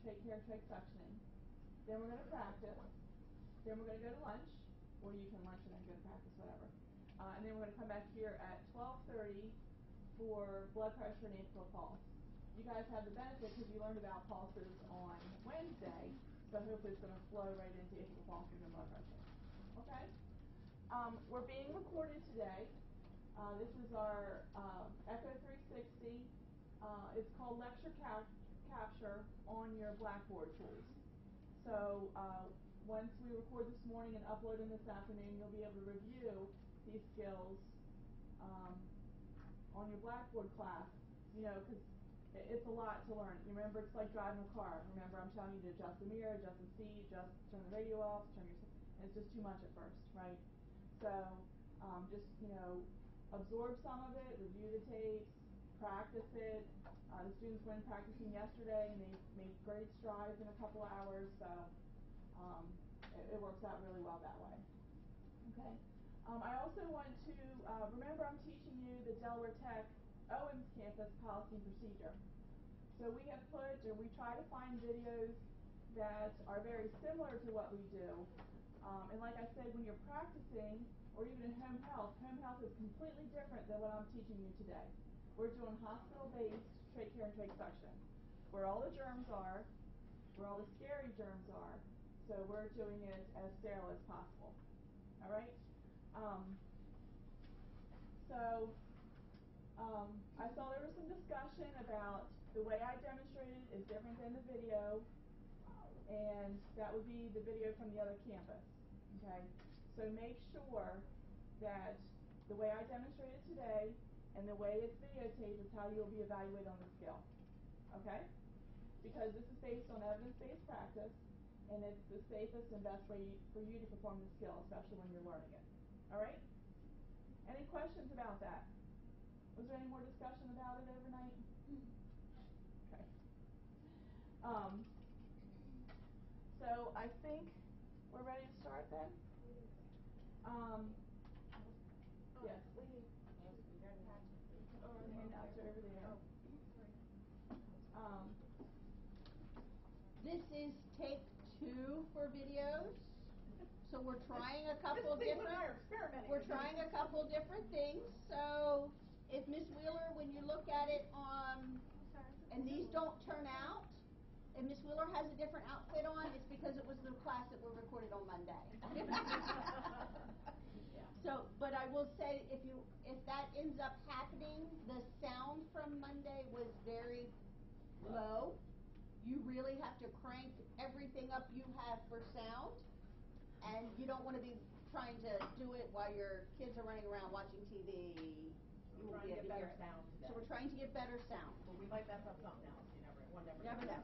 trach care, trach suctioning. Then we're gonna practice. Then we're gonna go to lunch, or you can lunch and then go to practice, whatever. Uh, and then we're gonna come back here at twelve thirty for blood pressure and apical pulse. You guys have the benefit because you learned about pulses on Wednesday, so hopefully it's gonna flow right into apical pulses and blood pressure. Okay? Um, we're being recorded today. Uh, this is our uh, Echo 360. Uh, it's called Lecture Cap- Capture on your Blackboard tools. So uh, once we record this morning and upload them this afternoon, you'll be able to review these skills um, on your Blackboard class. You know, because it's a lot to learn. You remember, it's like driving a car. Remember, I'm telling you to adjust the mirror, adjust the seat, adjust, turn the radio off, turn your. It's just too much at first, right? So um, just you know, absorb some of it, review the tapes, practice it. Uh, the students went practicing yesterday, and they made great strides in a couple hours. So um, it, it, works out really well that way. Okay. Um, I also want to uh, remember I'm teaching you the Delaware Tech Owens campus policy and procedure. So we have put, or we try to find videos that are very similar to what we do. Um, and like I said, when you're practicing, or even in home health, home health is completely different than what I'm teaching you today. We're doing hospital-based trach care and trach suction, where all the germs are, where all the scary germs are. So we're doing it as sterile as possible. All right. Um, so um, I saw there was some discussion about the way I demonstrated is different than the video, and that would be the video from the other campus. Okay, so make sure that the way I demonstrated today and the way it's videotaped is how you'll be evaluated on the skill. Okay? Because this is based on evidence-based practice, and it's the safest and best way for you to perform the skill, especially when you're learning it. All right? Any questions about that? Was there any more discussion about it overnight? Okay. Um, so I think we're ready to start then. Um, yes. Oh, the handouts are over there. Um, this is take two for videos. So we're trying a couple different. We're trying a couple different things. So if Miss Wheeler, when you look at it on, and these don't turn out, and Miss Wheeler has a different outfit on, it's because it was the class that were recorded on Monday. So, but I will say, if you if that ends up happening, the sound from Monday was very low. You really have to crank everything up you have for sound, and you don't want to be trying to do it while your kids are running around watching TV. You will be able to better sound today. So we're trying to get better sound. But we might mess up something else. You never, one never. Never know.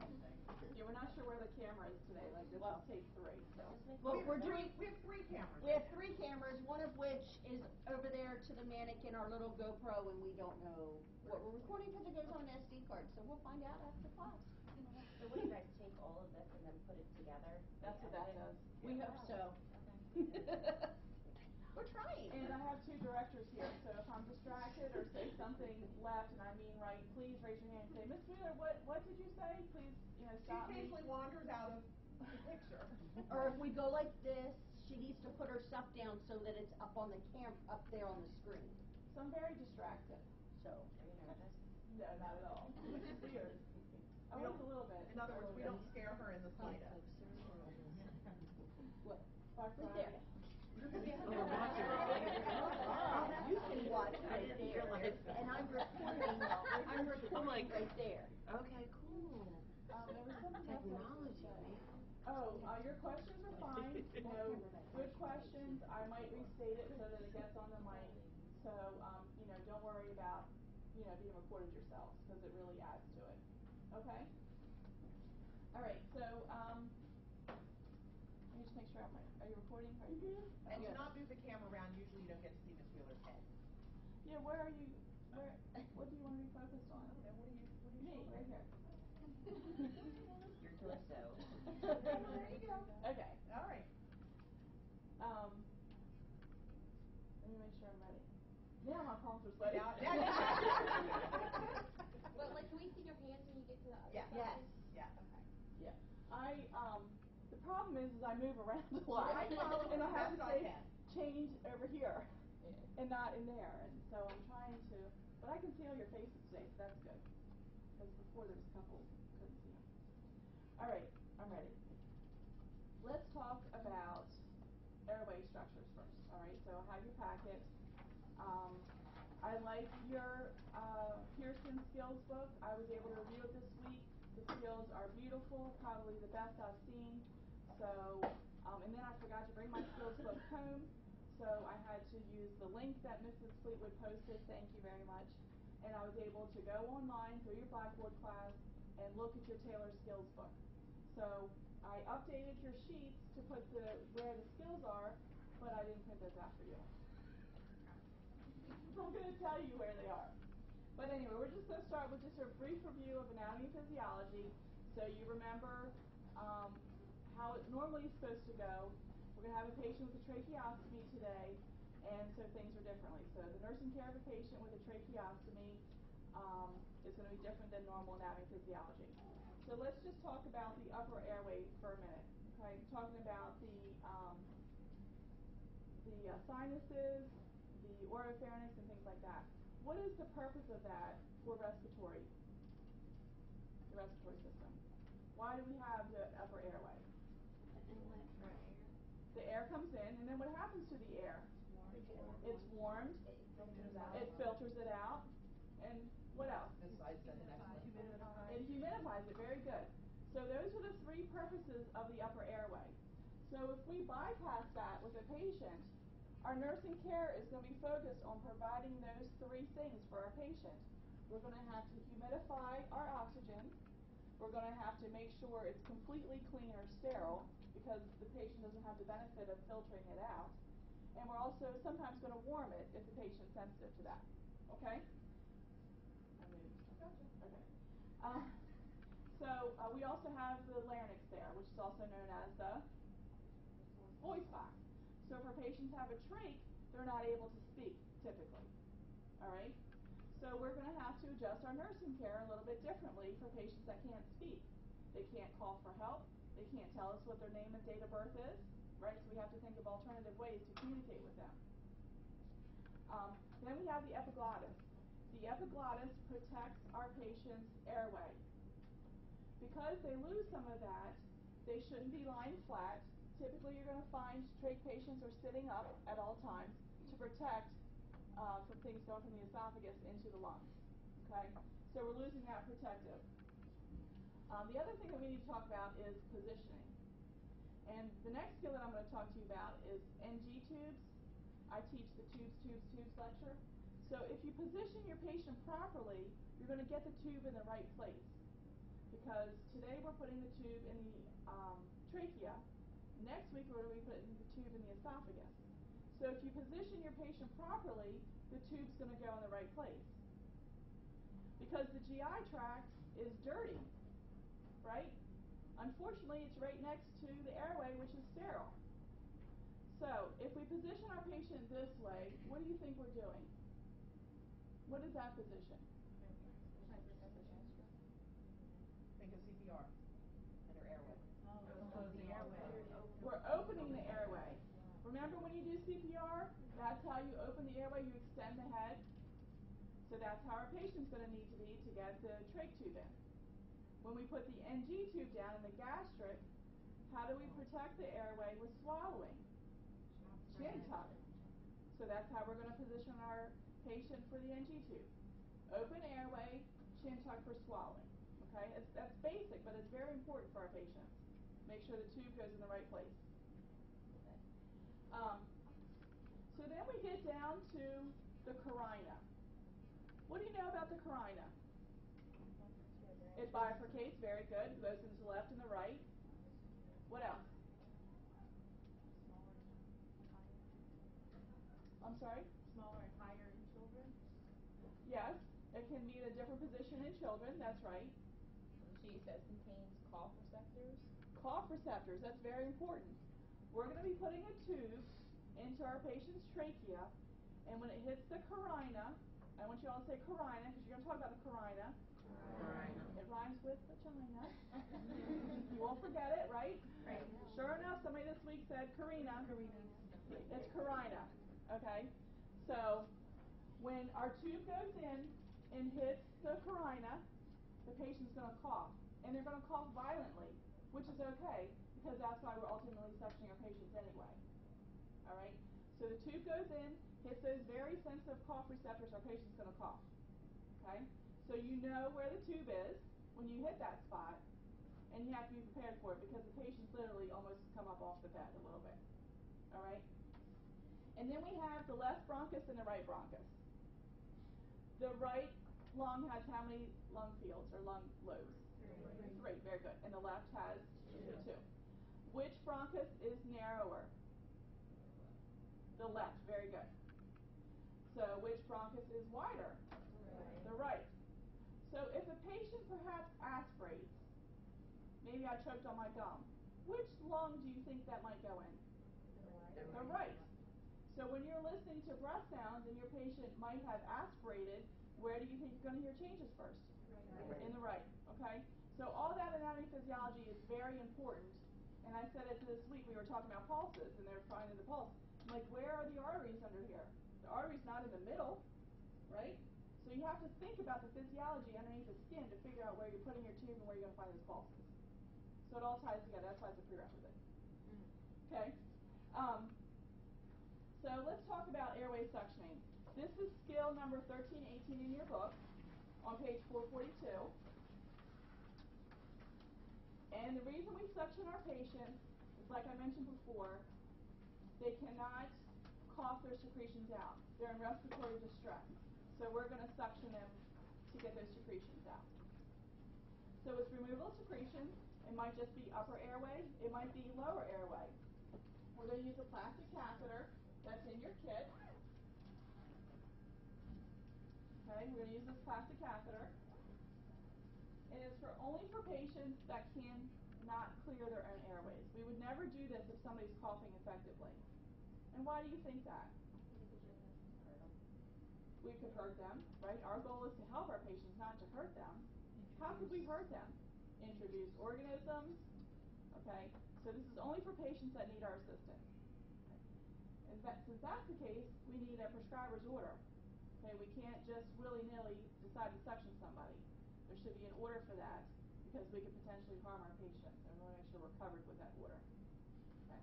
yeah, we're not sure where the camera is today. Like this Well- is tape three. So. Well, we, we're doing. We have three cameras. We have three cameras, one of which is over there to the mannequin, our little GoPro, and we don't know what we're recording because it goes on an SD card. So we'll find out after class. So what do you guys take all of this and then put it together? That's what that does. We hope so. We're trying. And I have two directors here, so if I'm distracted or say something left and I mean right, please raise your hand and say, Miss Wheeler, what what did you say? Please, you know, She stop me. occasionally wanders out of the picture. Or if we go like this, she needs to put her stuff down so that it's up on the cam, up there on the screen. So I'm very distracted. So, Are you nervous? No, not at all. Which is weird. I We don't- a little bit. In other words, we don't scare her in the slightest. what? Right there. You can watch right there. And I'm recording, I'm recording right there. Okay, cool. Um, there was something else Technology, gonna say. man. Oh, uh, your questions are fine, you know, good questions, I might restate it so that it gets on the mic. So, um, you know, don't worry about, you know, being recorded yourselves, because it really adds to it, okay? All right, so, um, let me just make sure, I'm, are you recording, are you good? And to not move the camera around, usually you don't get to see Miss Wheeler's head. Yeah, where are you, where, what do you want to be focused on? And what do you, what do you? Me, right here. Your torso. There you go. Okay, All right. Um, let me make sure I'm ready. Yeah, my palms are sweaty. Now- now- Well, like, can we see your hands when you get to the other Yeah. side? Yes. Yeah. Okay. yeah. I, um, the problem is, is I move around a lot. And I have to say, change over here and not in there, and so I'm trying to, but I can see all your faces today, so that's good. Cause before there was a couple, couldn't see them. All right, I'm ready. Let's talk about airway structures first, all right? So I have your packet. Um, I like your, uh, Pearson skills book. I was able to review it this week. The skills are beautiful, probably the best I've seen. So, um, and then I forgot to bring my skills book home, so I had to use the link that Mrs. Fleetwood posted, thank you very much. And I was able to go online through your Blackboard class and look at your Taylor Skills book. So I updated your sheets to put the, where the skills are, but I didn't print those out for you. I'm gonna tell you where they are. But anyway, we're just gonna start with just a brief review of anatomy and physiology, so you remember, um, how it normally is supposed to go. We're gonna have a patient with a tracheostomy today, and so things are differently. So the nursing care of a patient with a tracheostomy, um, is gonna be different than normal anatomy physiology. So let's just talk about the upper airway for a minute, okay? Talking about the, um, the uh, sinuses, the oropharynx and things like that. What is the purpose of that for respiratory, the respiratory system? Why do we have the upper airway? The air comes in, and then what happens to the air? It's warmed, it filters it out, and what else? Besides the next one. It humidifies it, very good. So those are the three purposes of the upper airway. So if we bypass that with a patient, our nursing care is gonna be focused on providing those three things for our patient. We're gonna have to humidify our oxygen, we're gonna have to make sure it's completely clean or sterile, because the patient doesn't have the benefit of filtering it out. And we're also sometimes gonna warm it if the patient's sensitive to that, okay? Moved. Okay. Uh, so, uh, we also have the larynx there, which is also known as the voice box. So if our patients have a trach, they're not able to speak typically, alright? So we're gonna have to adjust our nursing care a little bit differently for patients that can't speak. They can't call for help, they can't tell us what their name and date of birth is, right? So we have to think of alternative ways to communicate with them. Um, then we have the epiglottis. The epiglottis protects our patient's airway. Because they lose some of that, they shouldn't be lying flat. Typically, you're going to find trach patients are sitting up at all times to protect uh, from things going from the esophagus into the lungs. Okay, so we're losing that protective. Um, the other thing that we need to talk about is positioning. And the next skill that I'm going to talk to you about is NG tubes. I teach the tubes, tubes, tubes lecture. So if you position your patient properly, you're going to get the tube in the right place. Because today we're putting the tube in the um, trachea. Next week we're going to be putting the tube in the esophagus. So if you position your patient properly, the tube's going to go in the right place. Because the GI tract is dirty, right? Unfortunately, it's right next to the airway, which is sterile. So, if we position our patient this way, what do you think we're doing? What is that position? Think of CPR under airway. We're opening the airway. Remember when you do CPR, that's how you open the airway, you extend the head. So that's how our patient's going to need to be to get the trach tube in. When we put the NG tube down in the gastric, how do we protect the airway with swallowing? Chin tuck. So that's how we're going to position our patient for the NG tube. Open airway, chin tuck for swallowing. Okay, it's, that's basic, but it's very important for our patients. Make sure the tube goes in the right place. Um, so then we get down to the carina. What do you know about the carina? It bifurcates, very good, goes into the left and the right. What else? I'm sorry? Smaller and higher in children. Yes, it can be in a different position in children, that's right. She says contains cough receptors. Cough receptors, that's very important. We're going to be putting a tube into our patient's trachea, and when it hits the carina, I want you all to say carina, because you're going to talk about the carina. It rhymes with vagina. you won't forget it, right? Right. Sure enough, somebody this week said Karina. Karina. It's Karina. okay? So, when our tube goes in and hits the carina, the patient's going to cough. And they're going to cough violently, which is okay, because that's why we're ultimately suctioning our patients anyway. Alright? So the tube goes in, hits those very sensitive cough receptors, our patient's going to cough. Okay? So you know where the tube is when you hit that spot, and you have to be prepared for it because the patient's literally almost come up off the bed a little bit. Alright? And then we have the left bronchus and the right bronchus. The right lung has how many lung fields or lung lobes? Three. Three, very good. And the left has two. Which bronchus is narrower? The left, very good. So which bronchus is wider? The right. So if a patient perhaps aspirates, maybe I choked on my gum, which lung do you think that might go in? The right. So when you're listening to breath sounds and your patient might have aspirated, where do you think you're going to hear changes first? Right. In the right, okay? So all that anatomy physiology is very important. And I said it this week, we were talking about pulses, and they're finding the pulse. I'm like, where are the arteries under here? The artery's not in the middle, right? You have to think about the physiology underneath the skin to figure out where you're putting your tube and where you're going to find those pulses. So it all ties together. That's why it's a prerequisite. Okay? Um, so let's talk about airway suctioning. This is skill number 1318 in your book on page 442. And the reason we suction our patients is like I mentioned before, they cannot cough their secretions out. They're in respiratory distress. So we're going to suction them to get those secretions out. So it's removal of secretions. It might just be upper airway. It might be lower airway. We're going to use a plastic catheter that's in your kit. Okay, we're going to use this plastic catheter. It's for only for patients that can not clear their own airways. We would never do this if somebody's coughing effectively. And why do you think that? We could hurt them, right? Our goal is to help our patients, not to hurt them. How could we hurt them? Introduce organisms. Okay, so this is only for patients that need our assistance. And that, since that's the case, we need a prescriber's order. Okay, we can't just willy-nilly decide to suction somebody. There should be an order for that because we could potentially harm our patients, and we want to make sure we're covered with that order. Okay.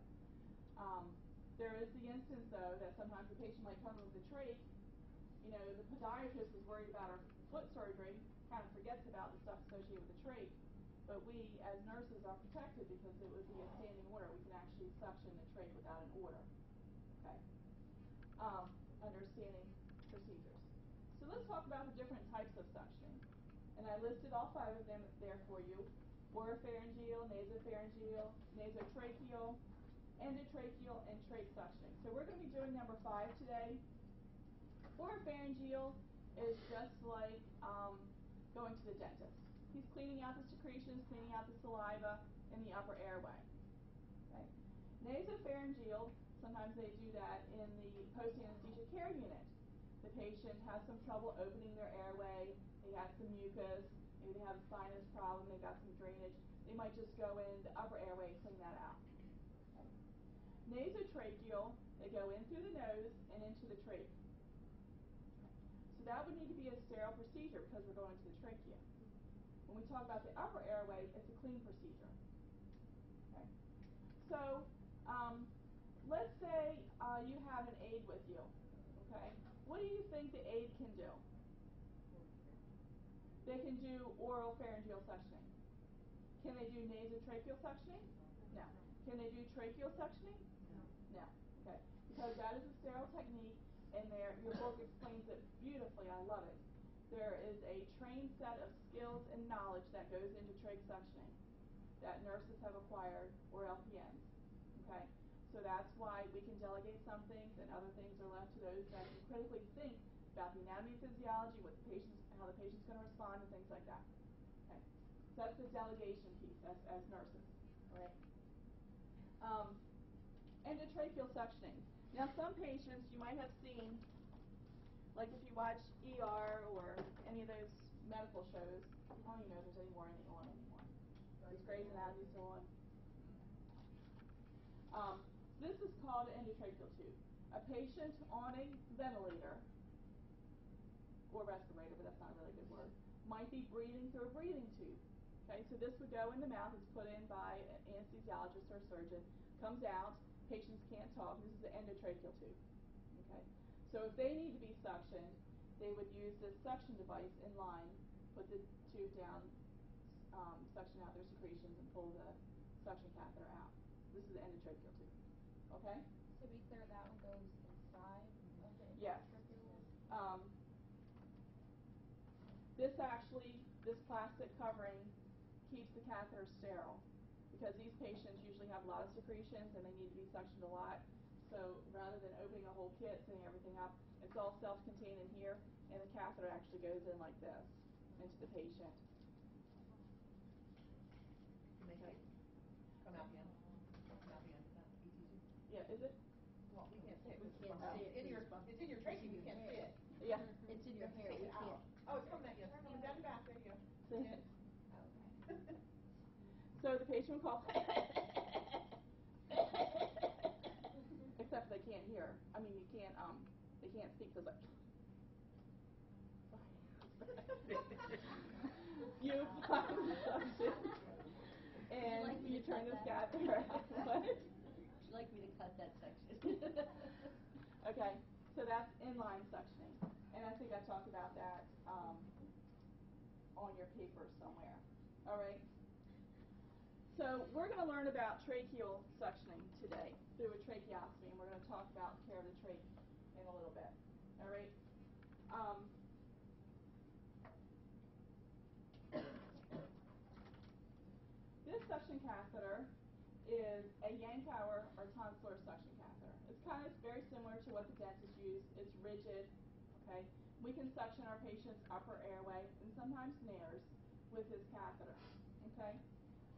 Um, there is the instance, though, that sometimes the patient might come with a trach. You know, the podiatrist is worried about our foot surgery, kind of forgets about the stuff associated with the trach. But we, as nurses, are protected because it would be a standing order. We can actually suction the trach without an order. Okay. Um, under standing procedures. So let's talk about the different types of suctioning. And I listed all five of them there for you. Oropharyngeal, nasopharyngeal, nasotracheal, endotracheal, and trach suctioning. So we're going to be doing number five today. Oropharyngeal is just like um, going to the dentist. He's cleaning out the secretions, cleaning out the saliva in the upper airway. Okay. Nasopharyngeal, sometimes they do that in the post-anesthesia care unit. The patient has some trouble opening their airway, they have some mucus, maybe they have a sinus problem, they've got some drainage. They might just go in the upper airway and clean that out. Okay. Nasotracheal, they go in through the nose and into the trach. So that would need to be a sterile procedure because we're going to the trachea. When we talk about the upper airway, it's a clean procedure. Okay. So um, let's say uh, you have an aide with you. Okay. What do you think the aide can do? They can do oral pharyngeal suctioning. Can they do nasotracheal suctioning? No. Can they do tracheal suctioning? No. Okay. Because that is a sterile technique, and there your book explains it beautifully. I love it. There is a trained set of skills and knowledge that goes into trach suctioning that nurses have acquired or LPNs. Okay. So that's why we can delegate some things, and other things are left to those that can critically think about the anatomy and physiology, what the patient's, how the patient's going to respond, and things like that. Okay. So that's the delegation piece as, as nurses. Right. Um, endotracheal suctioning. Now, some patients you might have seen, like if you watch ER or any of those medical shows, I don't even know if there's any more any on anymore. These Grey's Anatomy, so on. Um, this is called an endotracheal tube. A patient on a ventilator or respirator, but that's not a really good word, might be breathing through a breathing tube. Okay, so this would go in the mouth. It's put in by an anesthesiologist or surgeon. Comes out. Patients can't talk. This is the endotracheal tube. Okay, so if they need to be suctioned, they would use this suction device in line, put the tube down, um, suction out their secretions, and pull the suction catheter out. This is the endotracheal tube. Okay. To be clear, that one goes inside of the Yes. Um, this actually, this plastic covering keeps the catheter sterile because these patients usually have a lot of secretions and they need to be suctioned a lot. So rather than opening a whole kit, setting everything up, it's all self-contained in here and the catheter actually goes in like this into the patient. Can they see? Come out the end. Come out the end of that, ETG. Yeah, is it? Well, we can't see it. We 'cause it's can't from- see it In your, 'cause it's in your trachea, we can't see it. Yeah. It's in your You have to hair, take we it out. can't. Oh, it's coming at you, it's coming down your back, there you go. See? Okay. The cough. Except they can't hear. I mean, you can't, um, they can't speak, so it's like. you apply the suction, and like you turn this catheter out. What? Would you like me to cut that section? Okay, so that's inline suctioning, and I think I talked about that, um, on your paper somewhere, all right? So we're gonna learn about tracheal suctioning today through a tracheostomy, and we're gonna talk about care of the trach in a little bit, all right? Um, this suction catheter is a Yankauer or Tonsillar suction catheter. It's kind of very similar to what the dentists use. It's rigid, okay? We can suction our patient's upper airway and sometimes nares with this catheter, okay?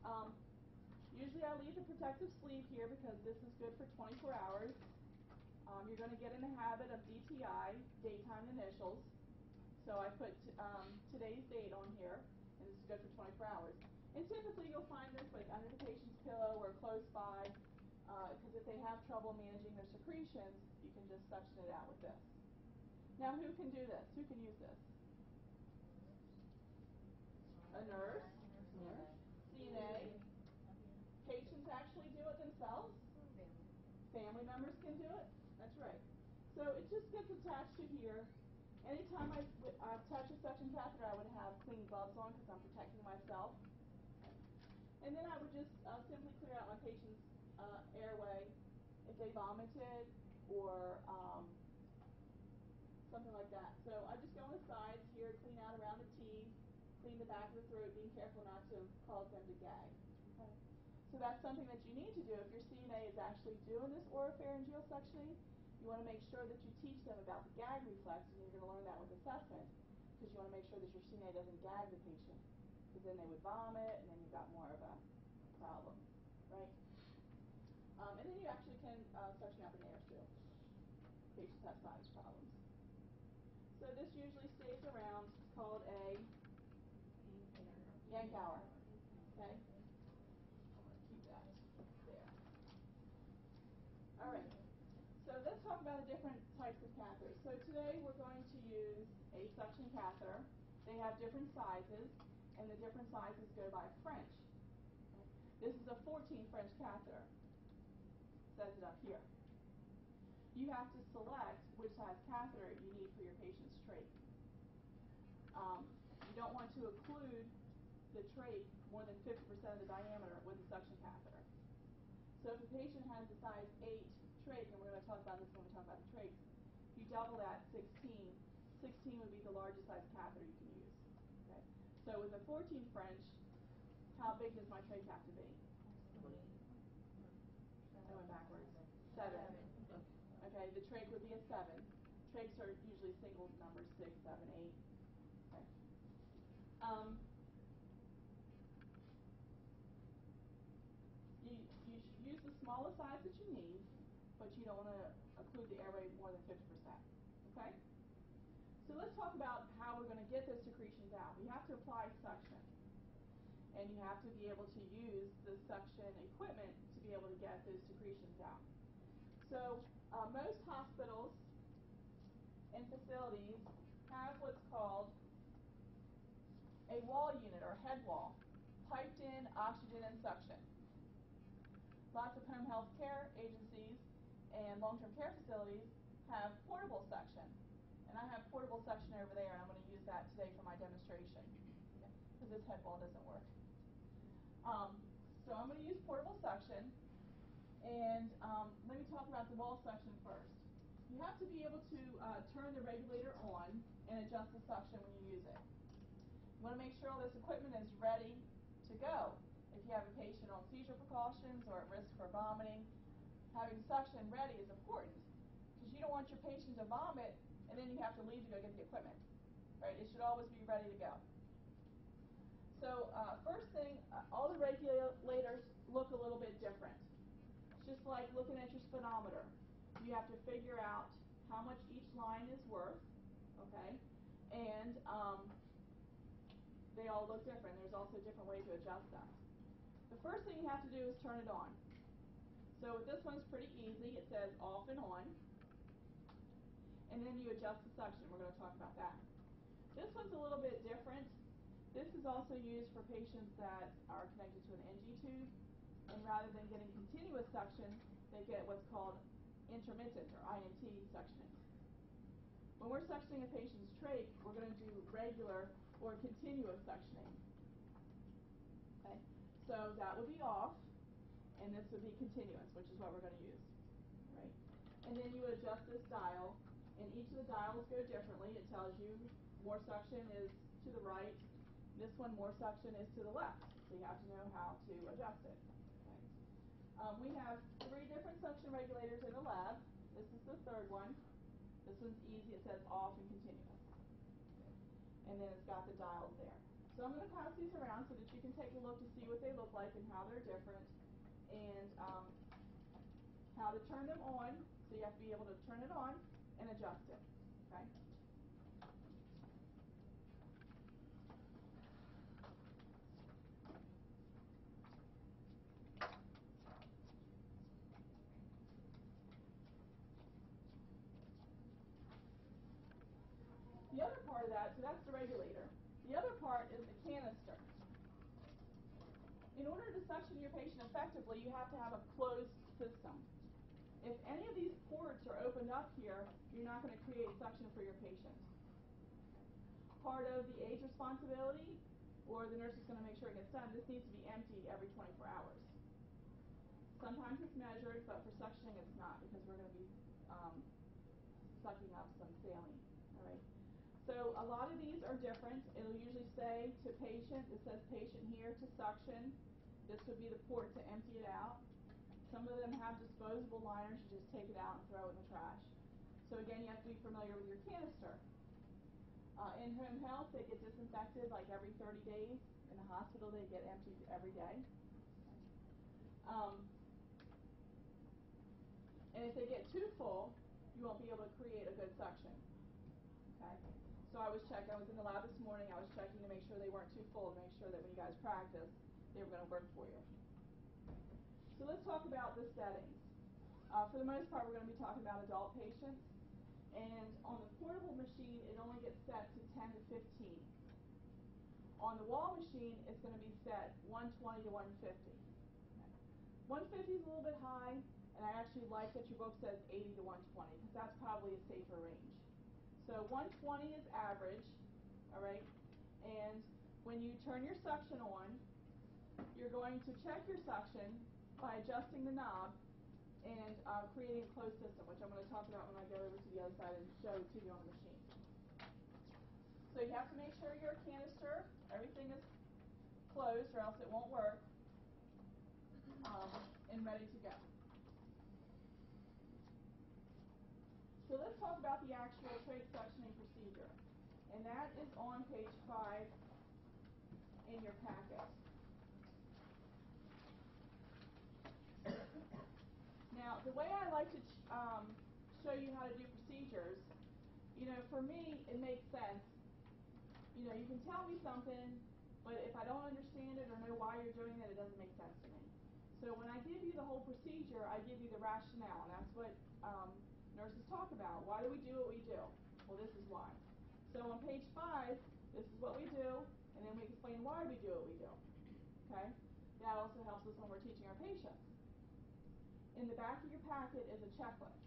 Um, usually I leave the protective sleeve here because this is good for 24 hours. Um, you're going to get in the habit of DTI, daytime initials. So I put um, today's date on here, and this is good for 24 hours. And typically you'll find this like under the patient's pillow or close by, because if they have trouble managing their secretions, you can just suction it out with this. Now who can do this? Who can use this? A nurse? CNA? Patients actually do it themselves? Family members can do it? That's right. So it just gets attached to here. Anytime I, I touch a suction catheter, I would have clean gloves on because I'm protecting myself. And then I would just uh, simply clear out my patient's uh, airway if they vomited or um, something like that. So I just go on the sides here, clean out around the teeth, clean the back of the throat, being careful not to cause them to gag. Okay? So that's something that you need to do if your CNA is actually doing this oropharyngeal suctioning. You want to make sure that you teach them about the gag reflex, and you're going to learn that with assessment, because you want to make sure that your CNA doesn't gag the patient, because then they would vomit, and then you've got more of a problem, right? Um, and then you actually can uh, suction out the nares too. Patients have sinus problems. So this usually stays around. It's called a yank Okay? I'm going to keep that there. All right. So let's talk about the different types of catheters. So today we're going to use a suction catheter. They have different sizes, and the different sizes go by French. This is a 14 French catheter. Says it up here. You have to select which size catheter you need for your patient's trach. Um, you don't want to occlude the trach more than 50% of the diameter with a suction catheter. So if a patient has a size 8 trach, and we're going to talk about this when we talk about the trachs, you double that, 16, 16 would be the largest size catheter you can use. Okay? So with a 14 French, how big does my trach have to be? I went backwards. Seven. Okay, the trach would be a seven. Trachs are usually single numbers, six, seven, eight. Okay. Um, you, you should use the smallest size that you need, but you don't want to occlude the airway more than 50%. Okay? So let's talk about how we're going to get those secretions out. We have to be able to use the suction equipment to be able to get those secretions out. So uh, most hospitals and facilities have what's called a wall unit or head wall, piped in oxygen and suction. Lots of home health care agencies and long-term care facilities have portable suction. And I have portable suction over there, and I'm going to use that today for my demonstration because this head wall doesn't work. Um, so I'm going to use portable suction, and um, let me talk about the wall suction first. You have to be able to uh, turn the regulator on and adjust the suction when you use it. You want to make sure all this equipment is ready to go. If you have a patient on seizure precautions or at risk for vomiting, having suction ready is important because you don't want your patient to vomit and then you have to leave to go get the equipment. Right? It should always be ready to go. So uh, first thing, uh, all the regulators look a little bit different. It's just like looking at your speedometer. You have to figure out how much each line is worth, okay? And um, they all look different. There's also different way to adjust them. The first thing you have to do is turn it on. So this one's pretty easy. It says off and on. And then you adjust the suction. We're going to talk about that. This one's a little bit different. This is also used for patients that are connected to an NG tube. And rather than getting continuous suction, they get what's called intermittent or INT suctioning. When we're suctioning a patient's trach, we're going to do regular or continuous suctioning. Okay? So that would be off, and this would be continuous, which is what we're going to use. Right? And then you adjust this dial, and each of the dials go differently. It tells you more suction is to the right, this one more suction is to the left. So you have to know how to adjust it. Um, we have three different suction regulators in the lab. This is the third one. This one's easy. It says off and continuous. And then it's got the dials there. So I'm going to pass these around so that you can take a look to see what they look like and how they're different and um, how to turn them on. So you have to be able to turn it on and adjust it. Okay? The other part of that, so that's the regulator. The other part is the canister. In order to suction your patient effectively, you have to have a closed system. If any of these ports are opened up here, you're not going to create suction for your patient. Part of the aide's responsibility, or the nurse is going to make sure it gets done, this needs to be empty every 24 hours. Sometimes it's measured, but for suctioning it's not because we're going to be um, sucking up some saline. All right. So a lot of these are different. It'll usually say to patient, it says patient here to suction. This would be the port to empty it out. Some of them have disposable liners. You just take it out and throw it in the trash. So again, you have to be familiar with your canister. Uh, in home health, they get disinfected like every 30 days. In the hospital, they get emptied every day. Um, and if they get too full, you won't be able to create a good suction. Okay? So I was checking, I was in the lab this morning, I was checking to make sure they weren't too full, to make sure that when you guys practice, they were going to work for you. So let's talk about the settings. Uh, for the most part, we're going to be talking about adult patients. And on the portable machine, it only gets set to 10 to 15. On the wall machine, it's going to be set 120 to 150. 150 is a little bit high, and I actually like that your book says 80 to 120, because that's probably a safer range. So 120 is average, all right? And when you turn your suction on, you're going to check your suction by adjusting the knob and uh, creating a closed system, which I'm going to talk about when I go over to the other side and show to you on the machine. So you have to make sure your canister, everything is closed or else it won't work, um, and ready to go. So let's talk about the actual trach suctioning procedure. And that is on page 5 in your packet. Now, the way I like to um, show you how to do procedures, you know, for me, it makes sense. You know, you can tell me something, But if I don't understand it or know why you're doing it, it doesn't make sense to me. So when I give you the whole procedure, I give you the rationale, and that's what um, nurses talk about. Why do we do what we do? Well, this is why. So on page five, this is what we do, and then we explain why we do what we do. Okay? That also helps us when we're teaching our patients. In the back of your packet is a checklist,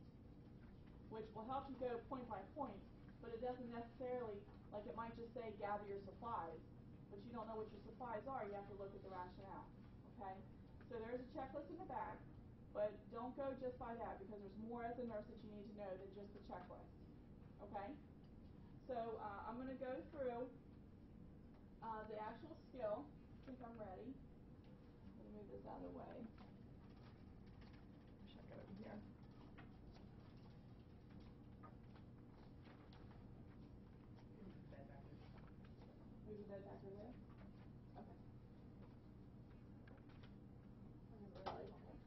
which will help you go point by point, but it doesn't necessarily, like it might just say gather your supplies, but you don't know what your supplies are, you have to look at the rationale. Okay? So there's a checklist in the back, but don't go just by that because there's more as a nurse that you need to know than just the checklist. Okay? So uh, I'm going to go through uh, the actual skill. I think I'm ready. Move this out of the way. Check it over here. Move the bed back there. Move the bed back over there. Okay. I never realized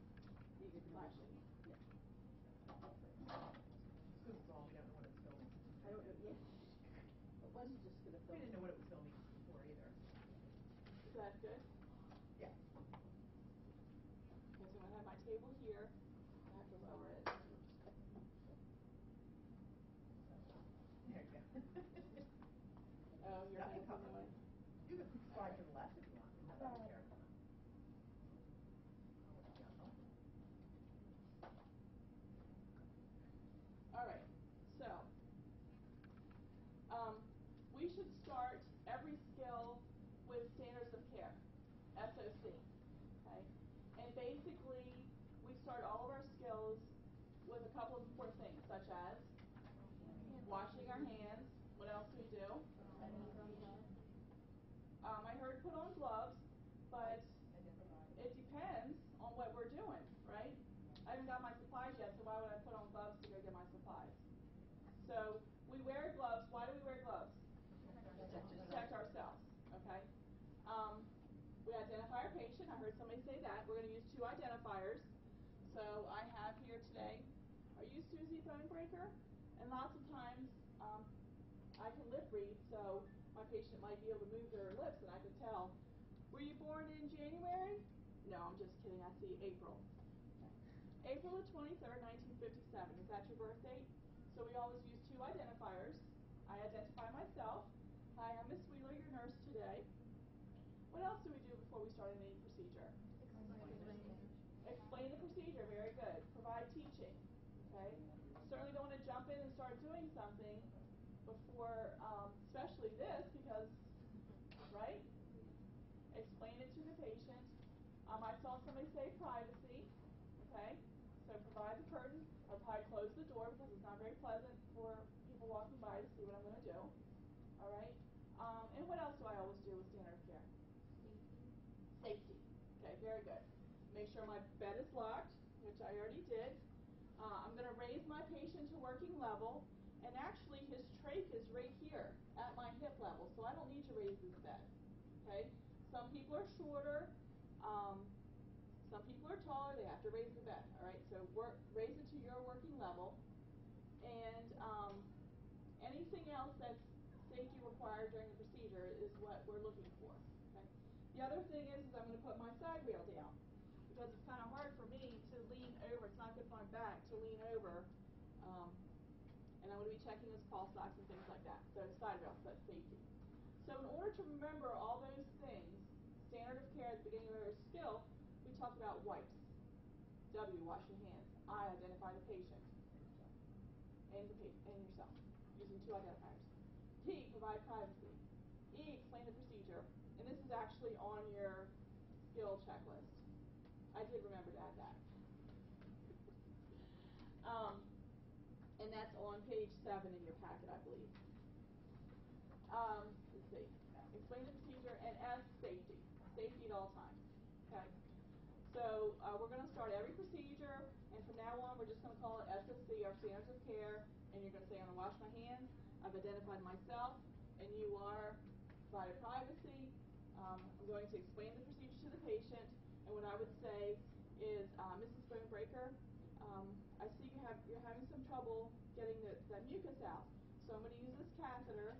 these are flashing. Yeah. It's 'cause it's all, we don't know what it's filming. I don't know, yeah. But one's just gonna We film. didn't know what it was filming before either. Is that good? Yeah. Okay, so I have my table here. I have to lower it. There you go. Oh, you're That can gonna come. put me You can slide to the left if you want, in that other chair. Oh, yeah, oh. All right, so um, we should start every skill with standards of care, SOC. Okay, and basically we start all of our skills with a couple of important things, such as washing hands. What else do we do? Um, I heard put on gloves, but it depends on what we're doing, right? I haven't got my supplies yet, so why would I put on gloves to go get my supplies? So we wear gloves. Why do we wear gloves? To protect ourselves. Okay. Um, we identify our patient. I heard somebody say that. We're going to use two identifiers. So I have here today. Are you Susie Bonebreaker? And lots of times lip read, so my patient might be able to move their lips, and I can tell. Were you born in January? No, I'm just kidding. I see April. April the 23rd, 1957. Is that your birth date? So we always use two identifiers. I identify myself. Hi, I'm Miss Wheeler, your nurse today. What else do we do before we start any procedure? Explain the procedure. Very good. Provide teaching. Okay. Certainly don't want to jump in and start doing something before, um, especially this, because, right? Explain it to the patient. Um, I saw somebody say privacy. Okay. So provide the curtain. I'll probably close the door because it's not very pleasant for people walking by to see what I'm going to do. All right. Um, and what else do I always do with standard of care? Safety. Okay, very good. Make sure my bed is locked, which I already did. Uh, I'm going to raise my patient to working level, and actually his trach is right here at my hip level, so I don't need to raise this bed. Okay. Some people are shorter. Um, some people are taller. They have to raise the bed. All right. So work, raise it to your working level, and um, anything else that's safety required during the procedure is what we're looking for. Okay? The other thing is, is I'm going to put my side rail down because it's kind of hard for me to lean over. It's not good for my back to lean over. Um, and I'm going to be checking his pulse ox and things like that. So side rail, so that's safety. So in order to remember all those things, standard of care at the beginning of every skill, we talk about wipes. W, wash your hands. I, identify the patient and, the pa- and yourself using two identifiers. P, provide privacy. E, explain the procedure. And this is actually on your skill checklist. I did remember to add that. um, and that's on page 7 in your packet, I believe. Um, let's see. Explain the procedure and S, safety. Safety at all times. Okay? So uh, we're going to start every procedure, and from now on, we're just going to call it SOC, our standards of care. And you're going to say, I'm going to wash my hands. I've identified myself, and you are provided privacy. Um, I'm going to explain the procedure to the patient, and what I would say is, uh, Mrs. Bonebreaker, um, I see you have you're having some trouble getting the, that mucus out. So I'm going to use this catheter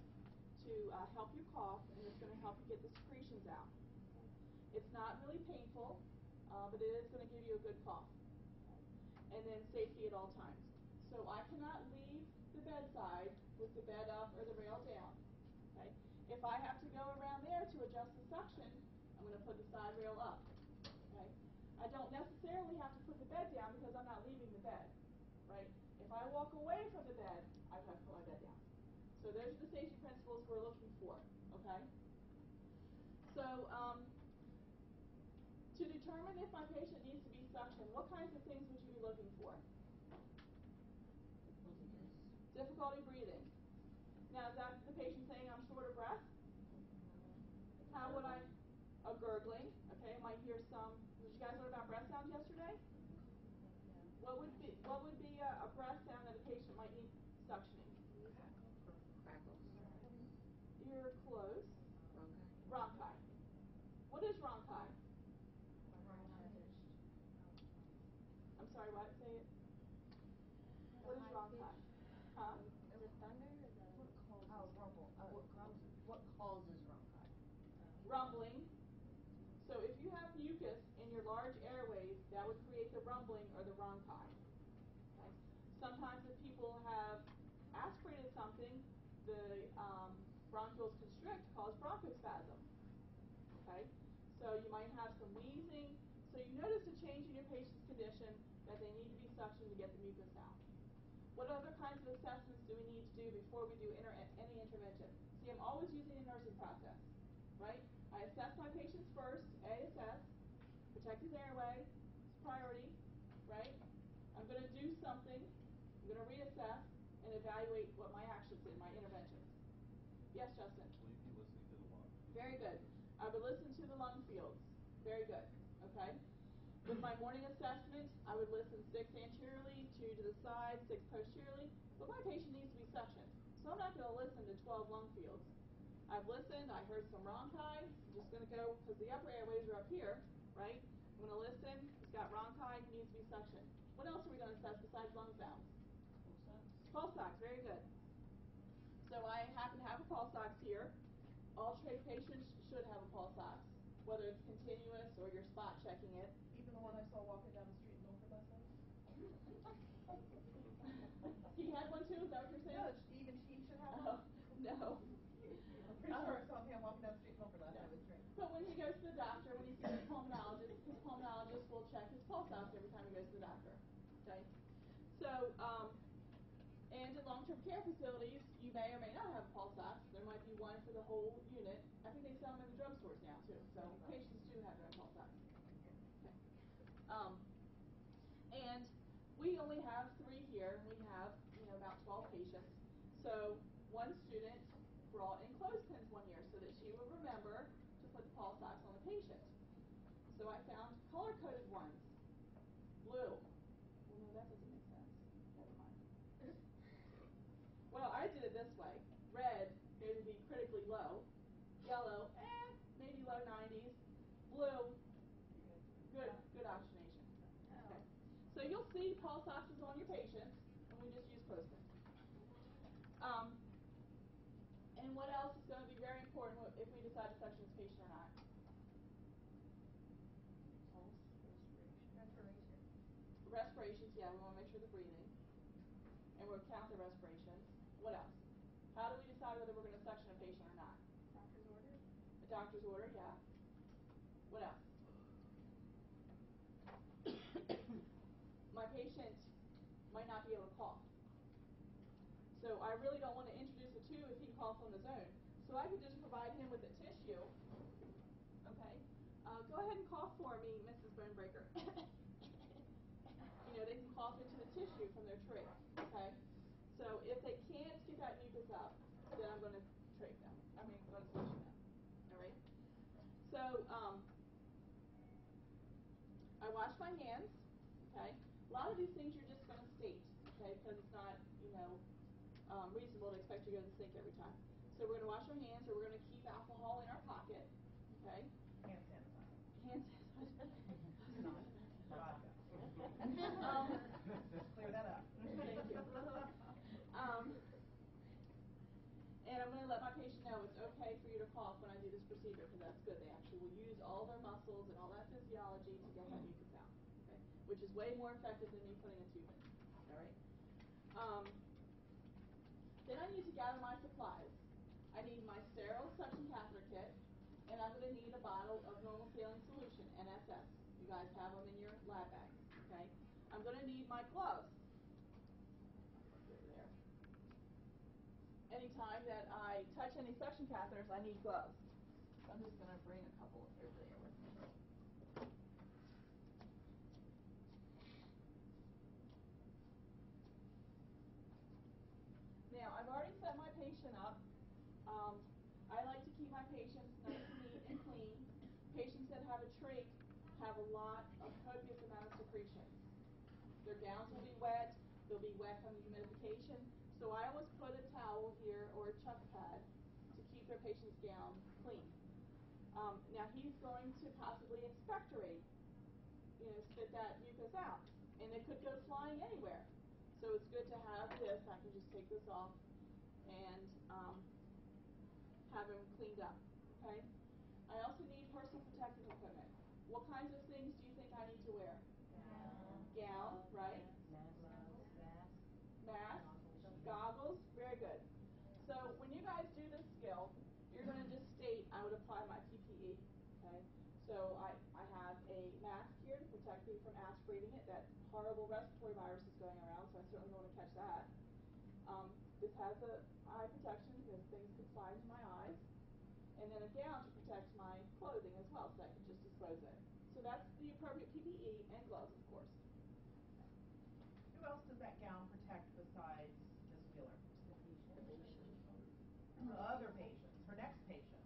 to to uh, help you cough, and it's going to help you get the secretions out. It's not really painful, uh, but it is going to give you a good cough. And then safety at all times. So I cannot leave the bedside with the bed up or the rail down. Okay? If I have to go around there to adjust the suction, I'm going to put the side rail up. Okay? I don't necessarily have to put the bed down because I'm not leaving the bed. Right? If I walk away from the bed, I have to put my bed down. So those are the safety principles we're looking for. Okay? So um, to determine if my patient needs to be suctioned, what kinds of things would you be looking for? Difficulty breathing. Now, is that the patient saying I'm short of breath? How would I? A gurgling. Okay, I might hear some. Did you guys learn about breath sounds yesterday? What would be what would be a, a breath sound that a patient might need suctioning? Crackles. Ear close. Rhonchi. Rhonchi. What is rhonchi? I'm sorry, what? Say it. What is rhonchi? Huh? Is it thunder or the? Oh, rumble, uh, what causes, what causes rhonchi? rumbling. So if you have mucus in your large airways, that would create the rumbling or the rhonchi. Okay? Sometimes if people have aspirated something, the um, bronchioles constrict, cause bronchospasm. Okay? So you might have some wheezing. So you notice a change in your patient's condition that they need to be suctioned to get the mucus out. What other kinds of assessments do we need to do before we do inter- any intervention? See, I'm always using a nursing process, right? I assess my patients first, ASS, protect his airway, it's priority, right? I'm going to do something, I'm going to reassess and evaluate what my actions in my interventions. Yes, Justin? Will you be listening to the lung? Very good. Uh, I would listen to the lung fields. Very good. Okay? With my morning assessment, I would listen six anteriorly, two to the side, six posteriorly, but my patient needs to be suctioned. So I'm not going to listen to 12 lung fields. I've listened, I heard some rhonchi, I'm just going to go, because the upper airways are up here, right? I'm going to listen, he's got rhonchi, he needs to be suctioned. What else are we going to assess besides lung sounds? Pulse ox, very good. So I happen to have a pulse ox here. All trach patients should have a pulse ox, whether it's continuous or you're spot checking it. Even the one I saw walking down the street in Milford last night? He had one too, is that what you're saying? No, even she should have Oh, one. no. I'm pretty sure I saw him walking down the street in Milford last night with drink. But when he goes to the doctor, when he sees his pulmonologist, his pulmonologist will check his pulse ox every time he goes to the doctor. Okay? So, um, and in long-term care facilities, may or may not have pulse ox. There might be one for the whole unit. I think they sell them in the drugstores now too. So patients do have their own pulse ox. Okay. Um, and we only have three here. We have, you know, about 12 patients. So one student brought in clothespins one year so that she would remember to put the pulse ox on the patient. So I found color-coded ones. Blue. Well, no, that doesn't make sense. Never mind. Well, I did it this way. Red, they would be critically low. Yellow, eh, maybe low 90s. Blue, good, good oxygenation. Okay. So you'll see pulse oxes on your patients, and we just use clothespins. Um, and what else is going to be very important wh- if we decide to suction this patient or not? Respiration. Yeah, we want to make sure they're breathing. And we'll count the respirations. What else? How do we decide whether we're going to suction a patient or not? Doctor's order. A doctor's order, yeah. What else? My patient might not be able to cough. So I really don't want to introduce a tube if he coughs on his own. So I could just provide him with a tissue. Okay. Uh, go ahead and cough for me, Mrs. Bonebreaker. know, they can cough into the tissue from their trach. Okay. So if they can't get that mucus up, then I'm going to trach them. I mean, going to suction them. All right. So um, I wash my hands. Okay. A lot of these things you're just going to state. Okay, because it's not, you know, um, reasonable to expect you to go to the sink every time. So we're going to wash our hands, or we're going to keep alcohol in our pocket. Okay. Hand sanitizer. Hand Not vodka. Um, Clear that up. Thank you. Um, and I'm going to let my patient know know it's okay for you to cough when I do this procedure because that's good. They actually will use all their muscles and all that physiology to get that mucus out, okay? Which is way more effective than me putting a tube in. All right. Um, then I need to gather my supplies. I need my sterile suction catheter kit, and I'm going to need a bottle of normal saline solution, NSS. You guys have them in your lab bags, okay? I'm going to need my gloves. Anytime that I touch any suction catheters, I need gloves. So I'm just going bring a couple over there with. Now, I've already set my patient up. Um, I like to keep my patients nice neat and clean. Patients that have a trach have a lot of copious amount of secretions. Their gowns will be wet. They'll be wet from the humidification. So I always put a towel here or a chuck pad to keep their patient's gown. Um, now he's going to possibly expectorate, you know, spit that mucus out, and it could go flying anywhere. So it's good to have this. I can just take this off and um, have him cleaned up. Okay. I also need personal protective equipment. What kinds of things do you think I need to wear? Gown, right? Mask. Mask, goggles, very good. So when you guys do this skill, you're going to just state, I would apply my PPE. So I, I have a mask here to protect me from aspirating it. That horrible respiratory virus is going around, so I certainly don't want to catch that. Um, this has a eye protection because things could fly into my eyes. And then a gown to protect my clothing as well, so I can just dispose it. So that's the appropriate PPE and gloves, of course. Who else does that gown protect besides Ms. Wheeler? Her other patients, her next patient.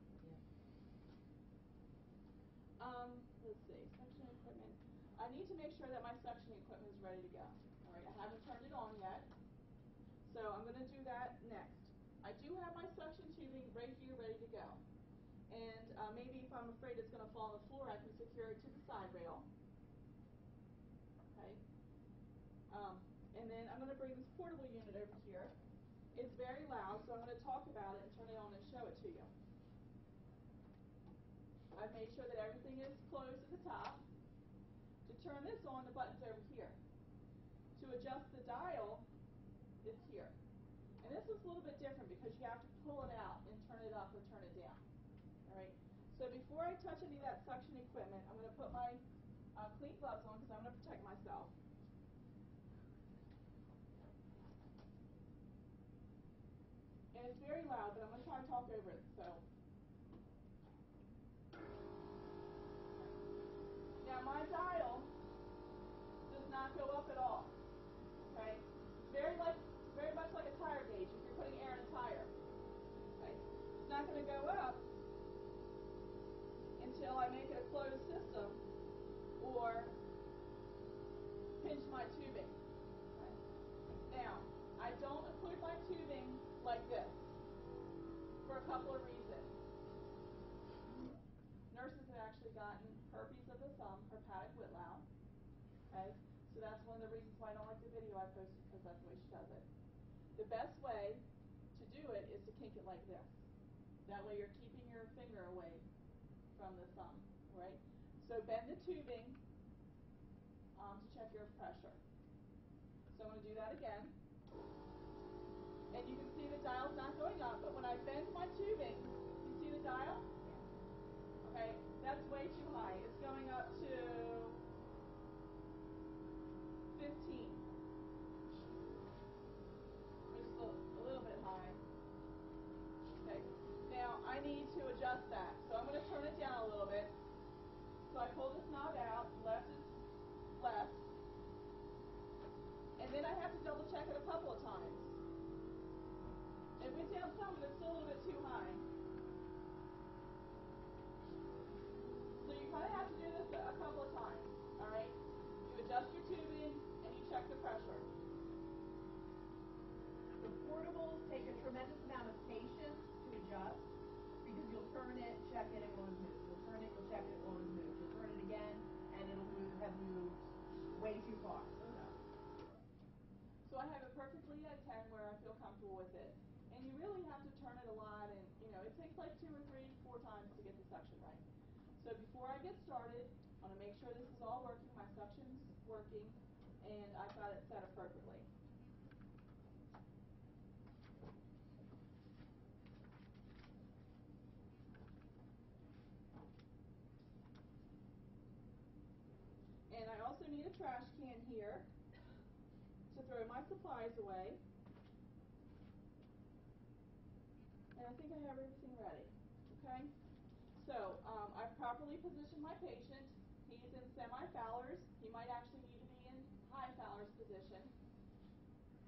Um, let's see, suction equipment. I need to make sure that my suction equipment is ready to go. All right, I haven't turned it on yet. So I'm going to do that next. I do have my suction tubing right here ready to go. And uh, maybe if I'm afraid it's going to fall on the floor, I can secure it to the side rail. Okay. Um, and then I'm going to bring this portable unit over here. It's very loud, so I'm going to talk about it and turn it on and show it to you. I've made sure that everything is closed at the top. To turn this on, the button's over here. To adjust the dial, it's here. And this is a little bit different because you have to pull it out and turn it up or turn it down. So before I touch any of that suction equipment, I'm going to put my uh, clean gloves on because I'm going to protect myself. And it's very loud, but I'm going to try and talk over it. So. Now my dial does not go up at all. Okay? It's very like very much like a tire gauge if you're putting air in a tire. Okay? It's not going to go up until I make it a closed system or pinch my tubing. Okay? Now, I don't include my tubing like this for a couple of reasons. Nurses have actually gotten herpes of the thumb, herpetic whitlow. Okay, so that's one of the reasons why I don't like the video I posted because that's the way she does it. The best way to do it is to kink it like this. That way you're keeping your finger away from the thumb, right? So bend the tubing um, to check your pressure. So I'm going to do that again. And you can see the dial's not going up, but when I bend my tubing, you see the dial? Okay, that's way too high. It's need a trash can here to throw my supplies away. And I think I have everything ready. Okay? So, um, I've properly positioned my patient. He's in semi-Fowler's. He might actually need to be in high Fowler's position.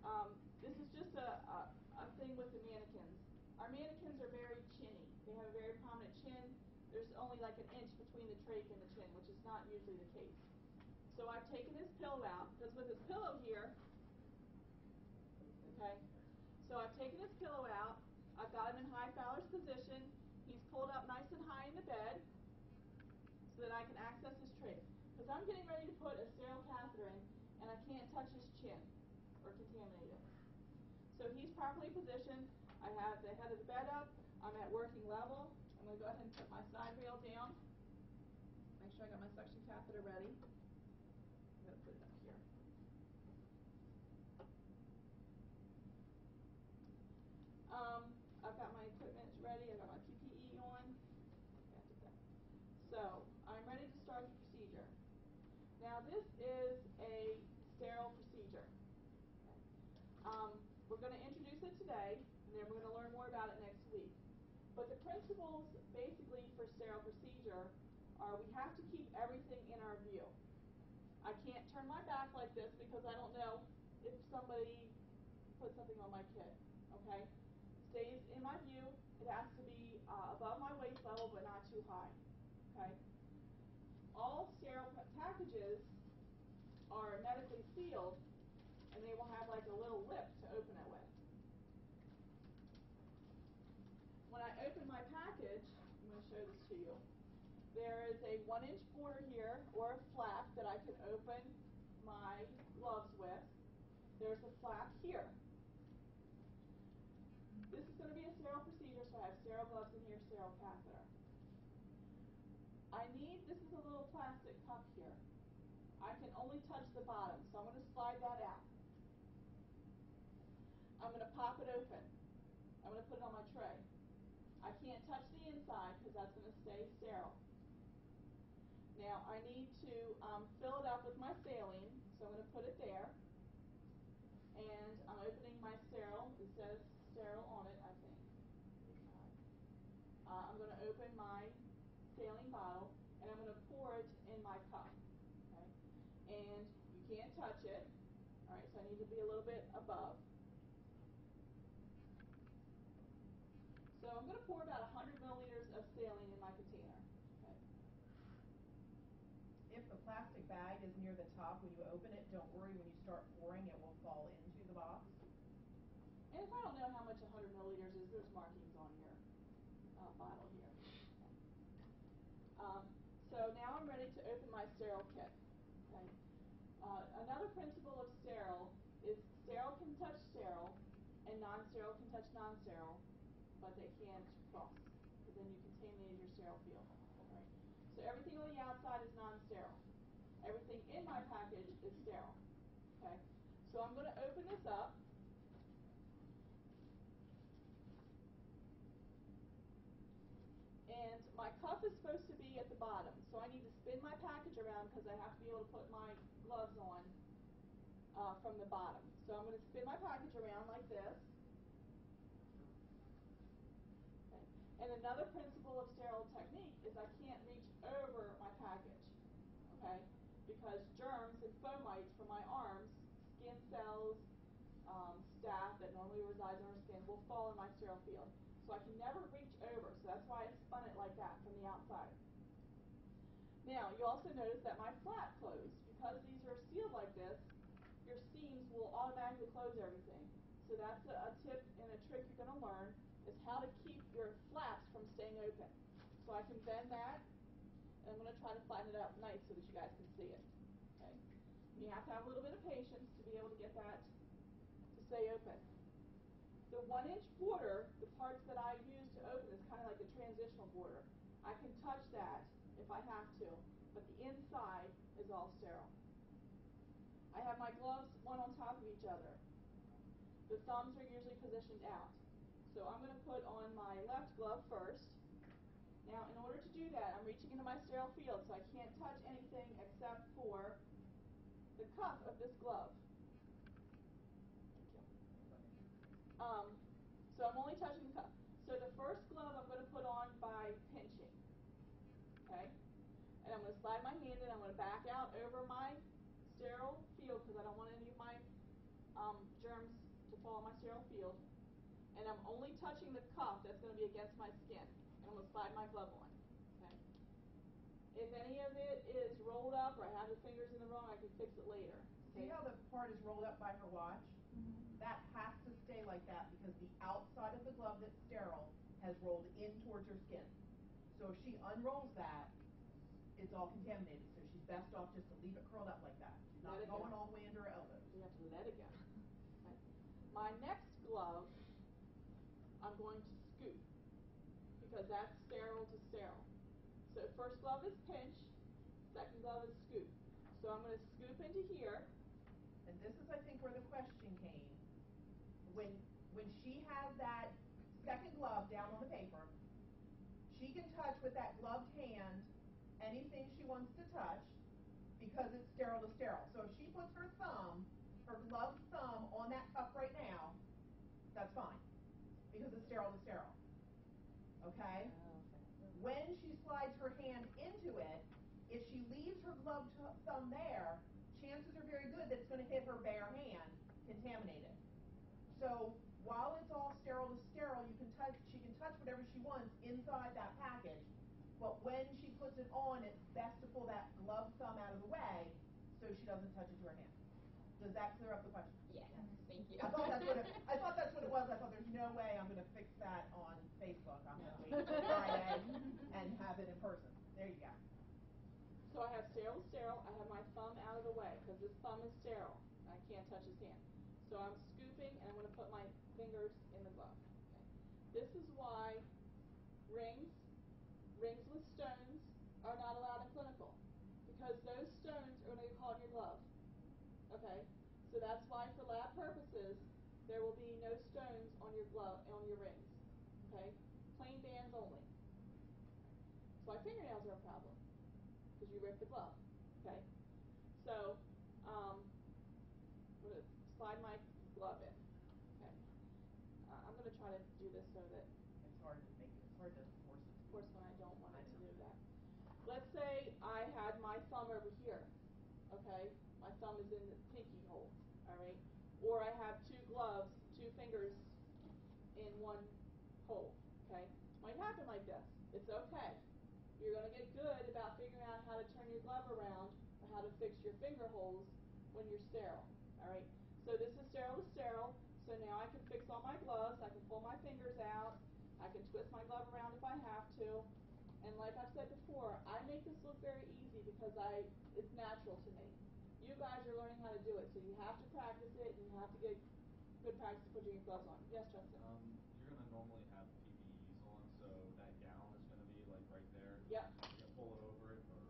Um, this is just a, a, a thing with the mannequins. Our mannequins are very chinny. They have a very prominent chin. There's only like an inch between the trach and the chin, which is not usually the case. So I've taken his pillow out, because with his pillow here, okay, so I've taken his pillow out, I've got him in high Fowler's position, he's pulled up nice and high in the bed, so that I can access his trach. Because I'm getting ready to put a sterile catheter in, and I can't touch his chin, or contaminate it. So he's properly positioned, I have the head of the bed up, I'm at working level, I'm going to go ahead and put my side rail down, make sure I got my suction catheter ready. I'm going to put it up here. Um, I've got my equipment ready, I've got my PPE on. Yeah, I did that. So, I'm ready to start the procedure. Now, this is a sterile procedure. Okay. Um, we're going to introduce it today, and then we're going to learn more about it next week. But the principles, basically, for sterile procedure are we have to keep everything in our view. I can't turn my back like this because I don't know if somebody put something on my kid. Okay? Stays in my view. It has to be uh, above my waist level, but not too high. Okay? All sterile packages are medically sealed, and they will have like a little lip to open it with. When I open my package, I'm going to show this to you. There is a one inch border here, or a flap, that I can open my gloves with. There's a flap here. This is going to be a sterile procedure, so I have sterile gloves in here, sterile catheter. I need, this is a little plastic cup here. I can only touch the bottom, so I'm going to slide that out. I'm going to pop it open. I'm going to put it on my tray. I can't touch the inside because that's going to stay sterile. Now I need to um, fill it up with my saline, so I'm going to put it there. And I'm opening my sterile. It says sterile on it, I think. Uh, I'm going to open my saline bottle, and I'm going to pour it in my cup. Okay? And you can't touch it. All right, so I need to be a little bit above. So I'm going to pour about 100 milliliters of saline in my container. Okay? If the plastic bag is near the top when you open it, don't worry, when you start pouring, it will fall into the box. And if I don't know how much 100 milliliters is, there's markings on your uh, bottle here. Um, so now I'm ready to open my sterile kit. Okay. Uh, another principle of sterile is sterile can touch sterile, and non-sterile can touch non-sterile, but they can't cross. Because then you contaminate your sterile field. Right? So everything on the outside is non-sterile. Everything in my package is sterile. Okay. So I'm going to open this up. And my cup is supposed to be at the bottom. So I need to spin my package around because I have to be able to put my gloves on uh, from the bottom. So I'm going to spin my package around like this. Okay. And another principle of sterile technique is I can't reach over my package. Okay? Because germs and fomites from my arms, skin cells, normally resides on our skin will fall in my sterile field. So I can never reach over. So that's why I spun it like that from the outside. Now, you also notice that my flap closed. Because these are sealed like this, your seams will automatically close everything. So that's a, a tip and a trick you're going to learn is how to keep your flaps from staying open. So I can bend that, and I'm going to try to flatten it out nice so that you guys can see it. Okay? You have to have a little bit of patience to be able to get that to stay open. The one inch border, the parts that I use to open is kind of like a transitional border. I can touch that if I have to, but the inside is all sterile. I have my gloves one on top of each other. The thumbs are usually positioned out. So I'm going to put on my left glove first. Now, in order to do that, I'm reaching into my sterile field, so I can't touch anything except for the cuff of this glove. Um, so I'm only touching the cuff. So the first glove I'm going to put on by pinching. Okay? And I'm going to slide my hand in. I'm going to back out over my sterile field because I don't want any of my um, germs to fall on my sterile field. And I'm only touching the cuff that's going to be against my skin. And I'm going to slide my glove on. Okay? If any of it is rolled up or I have the fingers in the wrong, I can fix it later. See how the part is rolled up by her watch? That has to stay like that because the outside of the glove that's sterile has rolled in towards her skin. So if she unrolls that, it's all contaminated. So she's best off just to leave it curled up like that. She's not it go. going all the way into her elbows. You have to let it go. Okay. My next glove, I'm going to scoop because that's sterile to sterile. So first glove is pinch, second glove is scoop. So I'm going to scoop into here. And this is, I think, where the question. When, when she has that second glove down on the paper, she can touch with that gloved hand anything she wants to touch because it's sterile to sterile. So if she puts her thumb, her gloved thumb on that cup right now, that's fine because it's sterile to sterile. Okay? Oh, when she slides her hand into it, if she leaves her gloved t- thumb there, chances are very good that it's going to hit her bare hand, contaminated. So while it's all sterile to sterile, you can touch. She can touch whatever she wants inside that package. But when she puts it on, it's best to pull that gloved thumb out of the way so she doesn't touch it to her hand. Does that clear up the question? Yes, thank you. I thought that's what it, I thought that's what it was. I thought there's no way I'm going to fix that on Facebook. I'm going to wait until Friday and have it in person. There you go. So I have sterile sterile. I have my thumb out of the way because this thumb is sterile. I can't touch his hand. So I'm scooping and I'm going to put my fingers in the glove. Okay. This is why rings, rings with stones are not allowed in clinical because those stones are to get caught in your glove. Okay, so that's why for lab purposes there will be no stones on your glove on your rings. Okay, plain bands only. So my fingernails are a problem because you ripped the glove. Okay, so um, I'm gonna slide my glove in. Okay, uh, I'm gonna try to do this so that It's hard to make. It's hard to force it. of course, when I don't want I it to know. do that. Let's say I had my thumb over here, okay? My thumb is in the pinky hole, all right? Or I have two gloves, two fingers in one hole, okay? Might happen like this. It's okay. You're gonna get good about figuring out how to turn your glove around or how to fix your finger holes when you're sterile, all right? So this is sterile to sterile. So now I can fix all my gloves. I can pull my fingers out. I can twist my glove around if I have to. And like I've said before, I make this look very easy because I it's natural to me. You guys are learning how to do it, so you have to practice it and you have to get good practice putting your gloves on. Yes, Justin? Um, you're gonna normally have PPEs on, so that gown is gonna be like right there. Yep. You can pull it over it, or,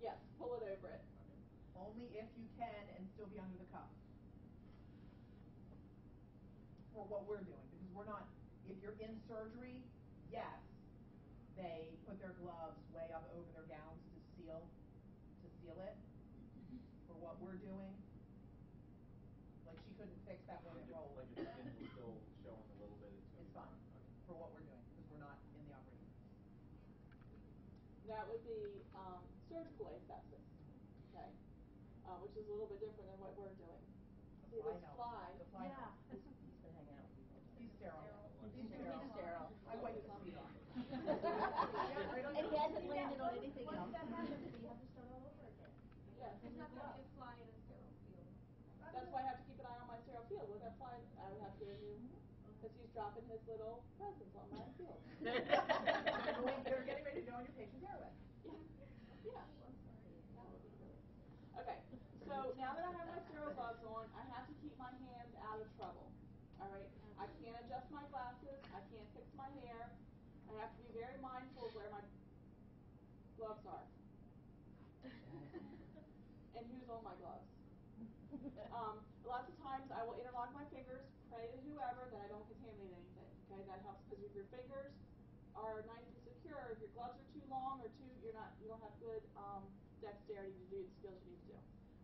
Yes, pull it over it. okay. Only if you can and still be under the cuff. For what we're doing, because we're not, if you're in surgery, yes, they put their gloves way up over their gowns to seal, to seal it. For what we're doing, like she couldn't fix that when Like it if- rolled. Like if the skin was still showing a little bit, it's gonna It's be fine, Okay. for what we're doing, because we're not in the operating room. That would be um, surgical asepsis, okay? Uh, which is a little bit different than what we're doing. The See fly this helps. fly? The fly Yeah. helps. He's been hanging out with people. He's sterile. He's sterile. sterile. I wiped the seat off. And he hasn't landed on anything else. Once that happens, you have to start all over again. Yes. It's not gonna be a fly in a sterile field. That's why I have to keep an eye on my sterile field. With that fly, I would have to get because he's dropping his little presents on my field. They're going- They're getting ready to go on your patient's airway. Yeah, yeah. That would be really. Okay, so now that I have my sterile gloves on, I have to keep my hands out of trouble. All right, I can't adjust my glasses, I can't fix my hair, I have to be very mindful of where my gloves are. and who's on my gloves. Um, lots of times I will interlock my fingers, pray to whoever that I don't contaminate anything. Okay, that helps because if your fingers are nice and secure, if your gloves are too long or too, you're not, you don't have good um, dexterity to do the skills you need to do.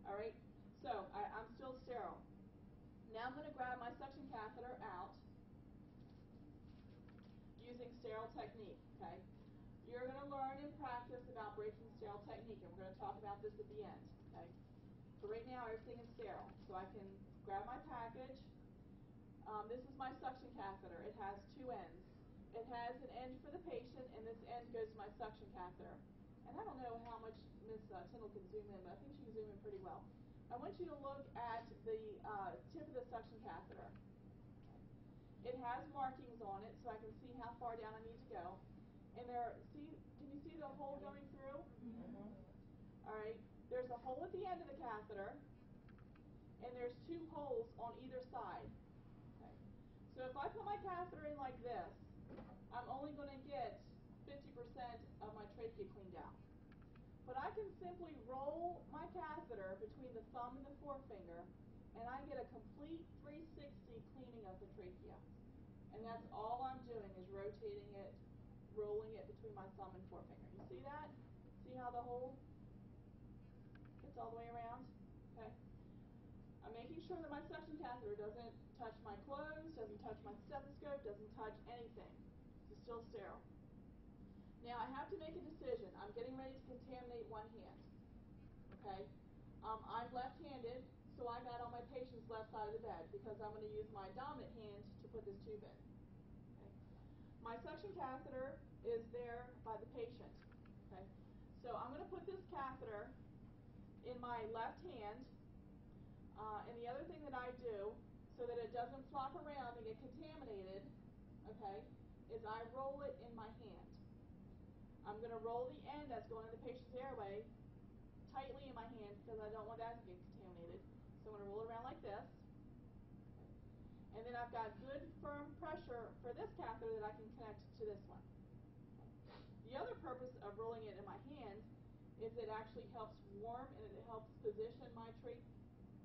All right, so I, I'm still sterile. Now I'm going to grab my suction catheter out using sterile technique. Okay, you're going to learn and practice about breaking sterile technique, and we're going to talk about this at the end. Okay. So right now everything is sterile. So I can grab my package. Um, this is my suction catheter. It has two ends. It has an end for the patient, and this end goes to my suction catheter. And I don't know how much Miss uh, Tyndall can zoom in, but I think she can zoom in pretty well. I want you to look at the uh, tip of the suction catheter. It has markings on it, so I can see how far down I need to go. And there, see, can you see the hole going through? Mm -hmm. All right. There's a hole at the end of the catheter, and there's two holes on either side. Okay. So if I put my catheter in like this, I'm only going to get 50% of my trachea cleaned out. But I can simply roll my catheter between the thumb and the forefinger, and I get a complete 360 cleaning of the trachea. And that's all I'm doing is rotating it, rolling it between my thumb and forefinger. You see that? See how the hole gets all the way around? Okay. I'm making sure that my suction catheter doesn't touch my clothes, doesn't touch my stethoscope, doesn't touch anything. It's still sterile. Now I have to make a decision. I'm getting ready to contaminate one hand. Okay? Um, I'm left-handed, so I got on my patient's left side of the bed because I'm going to use my dominant hand to put this tube in. Okay? My suction catheter is there by the patient. Okay? So I'm going to put this catheter in my left hand. Uh, and the other thing that I do, so that it doesn't flop around and get contaminated, okay, is I roll it in my hand. I'm going to roll the end that's going in the patient's airway tightly in my hand because I don't want that to get contaminated. So I'm going to roll it around like this. And then I've got good firm pressure for this catheter that I can connect to this one. The other purpose of rolling it in my hand is it actually helps warm and it helps position my trach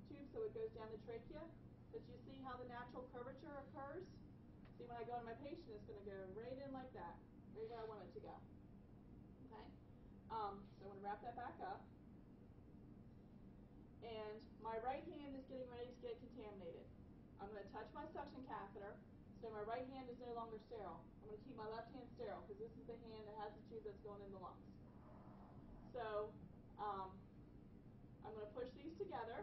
tube so it goes down the trachea. But you see how the natural curvature occurs? See, when I go to my patient, it's going to go right in like that, right where I want it to go. Um, so I'm going to wrap that back up. And my right hand is getting ready to get contaminated. I'm going to touch my suction catheter, so my right hand is no longer sterile. I'm going to keep my left hand sterile because this is the hand that has the tube that's going in the lungs. So um, I'm going to push these together,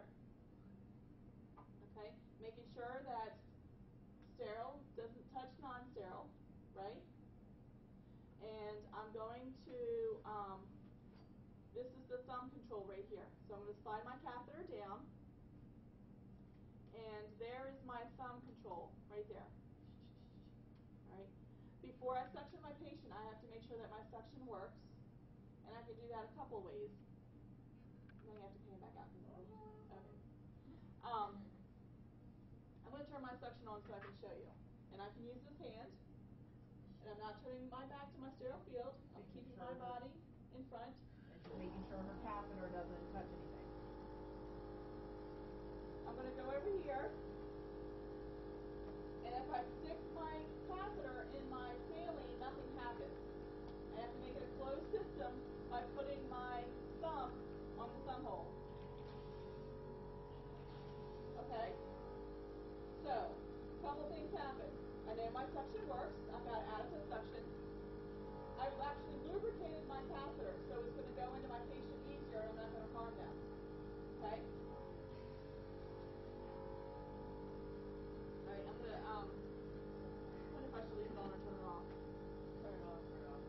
okay, making sure that sterile doesn't touch non-sterile, right? And I'm going to, um, right here. So I'm going to slide my catheter down, and there is my thumb control right there. All right. Before I suction my patient, I have to make sure that my suction works. And I can do that a couple ways. Then you have to back out. Okay. Um, I'm going to turn my suction on so I can show you. And I can use this hand. And I'm not turning my back to my sterile field. I'm keeping my body in front. Making sure her catheter doesn't touch anything. I'm going to go over here. And if I stick my catheter in my saline, nothing happens. I have to make it a closed system by putting my thumb on the thumb hole. Okay? So, a couple things happen. I know my suction works. I've got adequate suction. I've actually lubricated my catheter, so it's going to go into my patient easier and I'm not going to harm them. Okay? Alright, I'm gonna, um, I wonder if I should leave it on or turn it off. Turn it off, turn it off.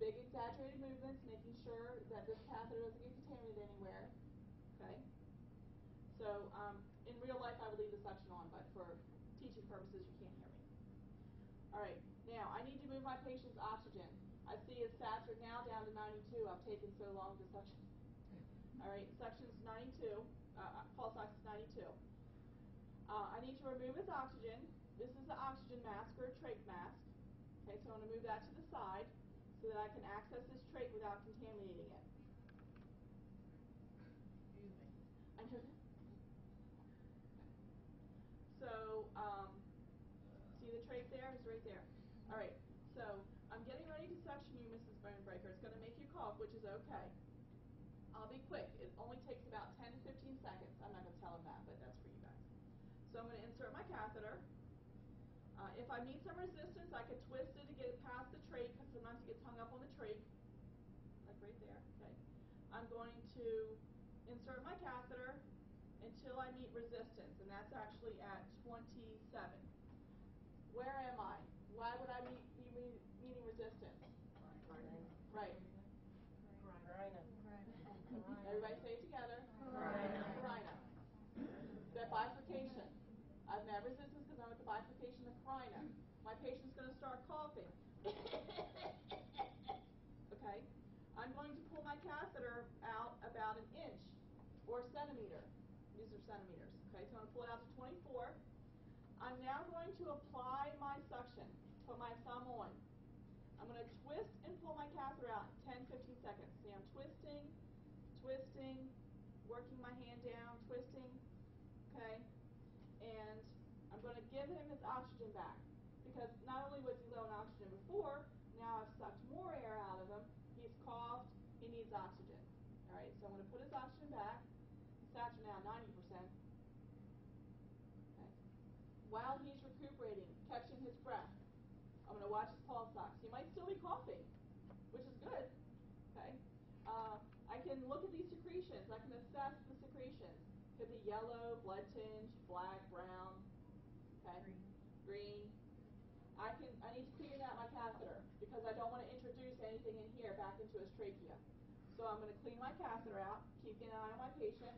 Big exaggerated movements, making sure that this catheter doesn't get contaminated anywhere. Okay? So, um, in real life I would leave the suction on, but for teaching purposes you can't hear me. Alright, now I need to move my patient's oxygen. I see it's saturated now down to 92. I've taken so long to suction. All right, suction's 92, uh, uh, pulse ox is 92. Uh, I need to remove his oxygen. This is the oxygen mask or a trach mask. Okay, so I'm going to move that to the side so that I can access this trach without contaminating it. Excuse me. I know that. So, um, see the trach there? It's right there. All right. So I'm getting ready to suction you, Mrs. Bonebreaker. It's going to make you cough, which is okay. I'll be quick. It only takes about 10 to 15 seconds. I'm not going to tell him that, but that's for you guys. So I'm going to insert my catheter. Uh, if I need some resistance, I could twist it to get it past the trach because sometimes it gets hung up on the trach, like right there. Okay. I'm going to insert my catheter until I meet resistance, and that's actually at 27. Where am I? Why would I meet, be meeting resistance? Right. Carina. Everybody say it together. Carina. Carina. That bifurcation. I've met resistance because I'm at the carina. My patient's going to start coughing. okay? I'm going to pull my catheter out about an inch or a centimeter. These are centimeters. Okay, so I'm going to pull it out to 24. I'm now going to apply my suction. Put my thumb on. I'm going to twist and pull my catheter out 10, 15 seconds. See, I'm twisting, twisting, working my hand down, twisting, okay? And I'm going to give him his oxygen back. Because not only was he low in oxygen before, now I've sucked more air out of him. He's coughed, he needs oxygen. All right, so I'm going to put his oxygen back. Are now 90%. Okay. While he's recuperating, catching his breath, I'm going to watch his pulse ox. He might still be coughing, which is good. Okay. Uh, I can look at these secretions. I can assess the secretions. Could be yellow, blood tinge, black. Green. I can. I need to clean out my catheter because I don't want to introduce anything in here back into his trachea. So I'm going to clean my catheter out, keeping an eye on my patient,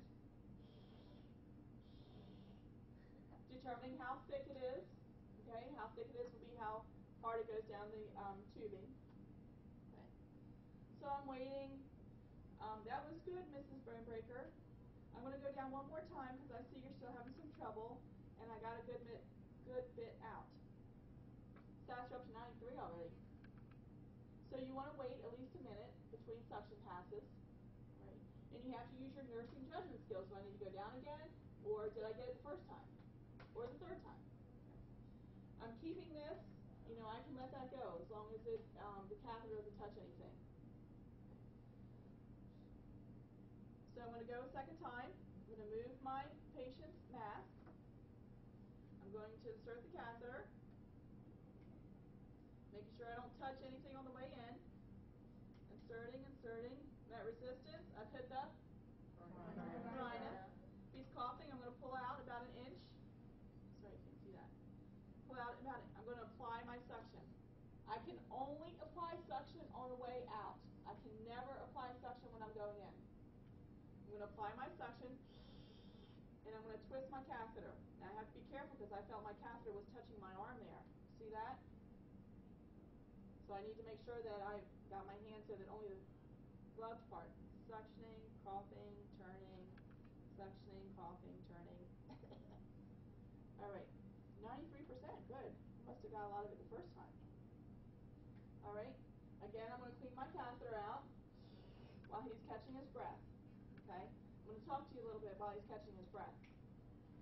determining how thick it is. Okay, how thick it is will be how hard it goes down the um, tubing. Okay. So I'm waiting. Um, that was good, Mrs. Bonebreaker. I'm going to go down one more time because I see you're still having some trouble, and I got a good bit, good bit up to 93 already. So you want to wait at least a minute between suction passes, right? And you have to use your nursing judgment skills. Do I need to go down again, or did I get it the first time, or the third time? I'm keeping this. You know, I can let that go as long as it um, the catheter doesn't touch anything. So I'm going to go a second time. I'm going to move my patient's mask. I'm going to insert the catheter, sure I don't touch anything on the way in. Inserting, inserting. That resistance, I've hit the. If he's coughing, I'm going to pull out about an inch. Sorry, you can't see that. Pull out about it. I'm going to apply my suction. I can only apply suction on the way out. I can never apply suction when I'm going in. I'm going to apply my suction, and I'm going to twist my catheter. Now I have to be careful because I felt my catheter was touching my arm there. See that? So I need to make sure that I've got my hand so that only the gloved part, suctioning, coughing, turning, suctioning, coughing, turning. All right, 93%, good. Must have got a lot of it the first time. All right, again, I'm going to clean my catheter out while he's catching his breath. Okay, I'm going to talk to you a little bit while he's catching his breath.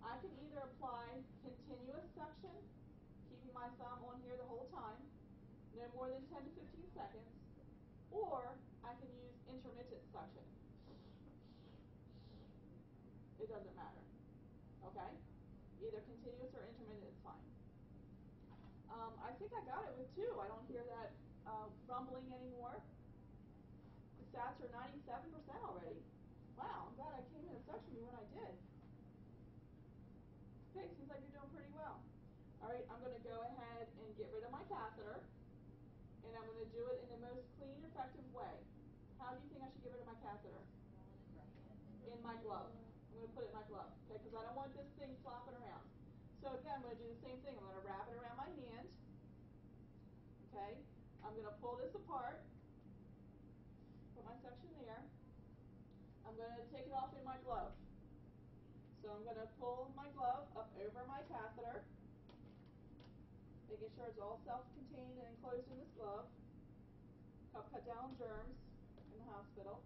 I can either apply continuous suction, keeping my thumb on here the whole more than 10 to 15 seconds, or I can use intermittent suction. It doesn't matter. Okay? Either continuous or intermittent is fine. Um, I think I got it with two. I don't hear that uh, rumbling anymore. The stats are 97% already. Wow, I'm glad I came in and suctioned you when I did. Okay, seems like you're doing pretty well. All right, I'm going to go ahead and get rid of my catheter, and I'm going to do it in the most clean, effective way. How do you think I should get rid of my catheter? In my glove. I'm going to put it in my glove, okay, because I don't want this thing flopping around. So again, I'm going to do the same thing. I'm going to wrap it around my hand, okay? I'm going to pull this apart, put my section there. I'm I'm gonna take it off in my glove. So I'm gonna pull my glove up over my catheter, making sure it's all self-contained and enclosed in this glove. Help cut down germs in the hospital.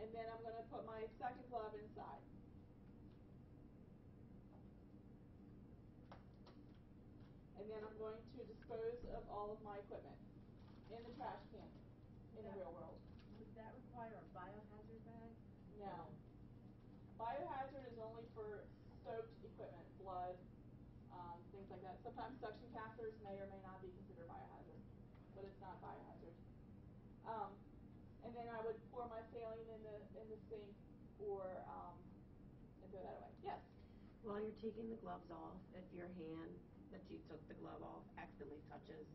And then I'm gonna put my second glove inside. And then I'm going to dispose of all of my equipment in the trash can in the real world. Would that require a biohazard bag? No. Biohazard is only for soaked equipment, blood, um, things like that. Sometimes suction catheters may or may not be considered biohazard, but it's not biohazard. Um, and then I would pour my saline in the in the sink or um, and throw that away. Yes. While you're taking the gloves off, if your hand that you took the glove off accidentally touches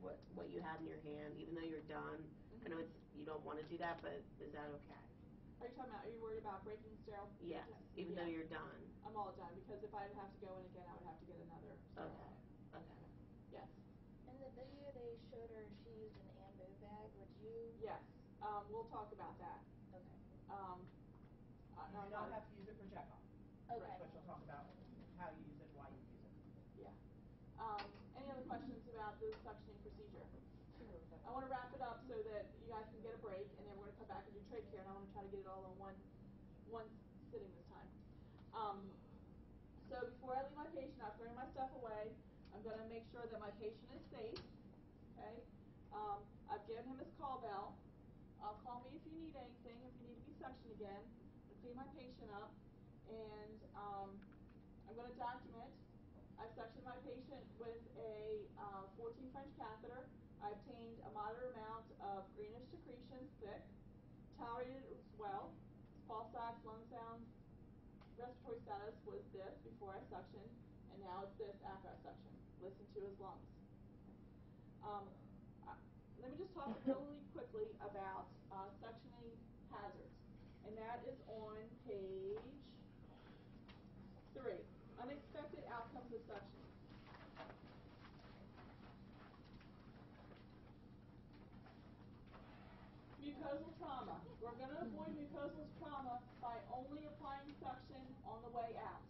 what what you had in your hand, even though you're done, I know it's you don't want to do that, but is that okay? Are you talking about? Are you worried about breaking sterile? Yes, Just- even yeah. though you're done. I'm all done because if I'd have to go in again, I would have to get another. Okay. bag. Okay. Yes. In the video, they showed her she used an ambu bag. Would you? Yes. Um, we'll talk about that. Do not have to use it for checkoff. Okay. But you'll talk about how you use it, why you use it. Yeah. Um, any other questions about the suctioning procedure? I want to wrap it up so that you guys can get a break, and then we're going to come back and do trach care, and I want to try to get it all in one, one sitting this time. Um, so before I leave my patient, I've thrown my stuff away. I'm going to make sure that my patient is safe. Okay. Um, I've given him his call bell. Uh, call me if you need anything. If you need to be suctioned again, my patient up, and um, I'm going to document. I suctioned my patient with a uh, 14 French catheter. I obtained a moderate amount of greenish secretion, thick, tolerated it well. Pulse ox, lung sounds, respiratory status was this before I suctioned, and now it's this after I suctioned. Listen to his lungs. Um, I- let me just talk a quickly about uh, suctioning hazards, and that is on page three. Unexpected outcomes of suction. Mucosal trauma. We're going to avoid mucosal trauma by only applying suction on the way out.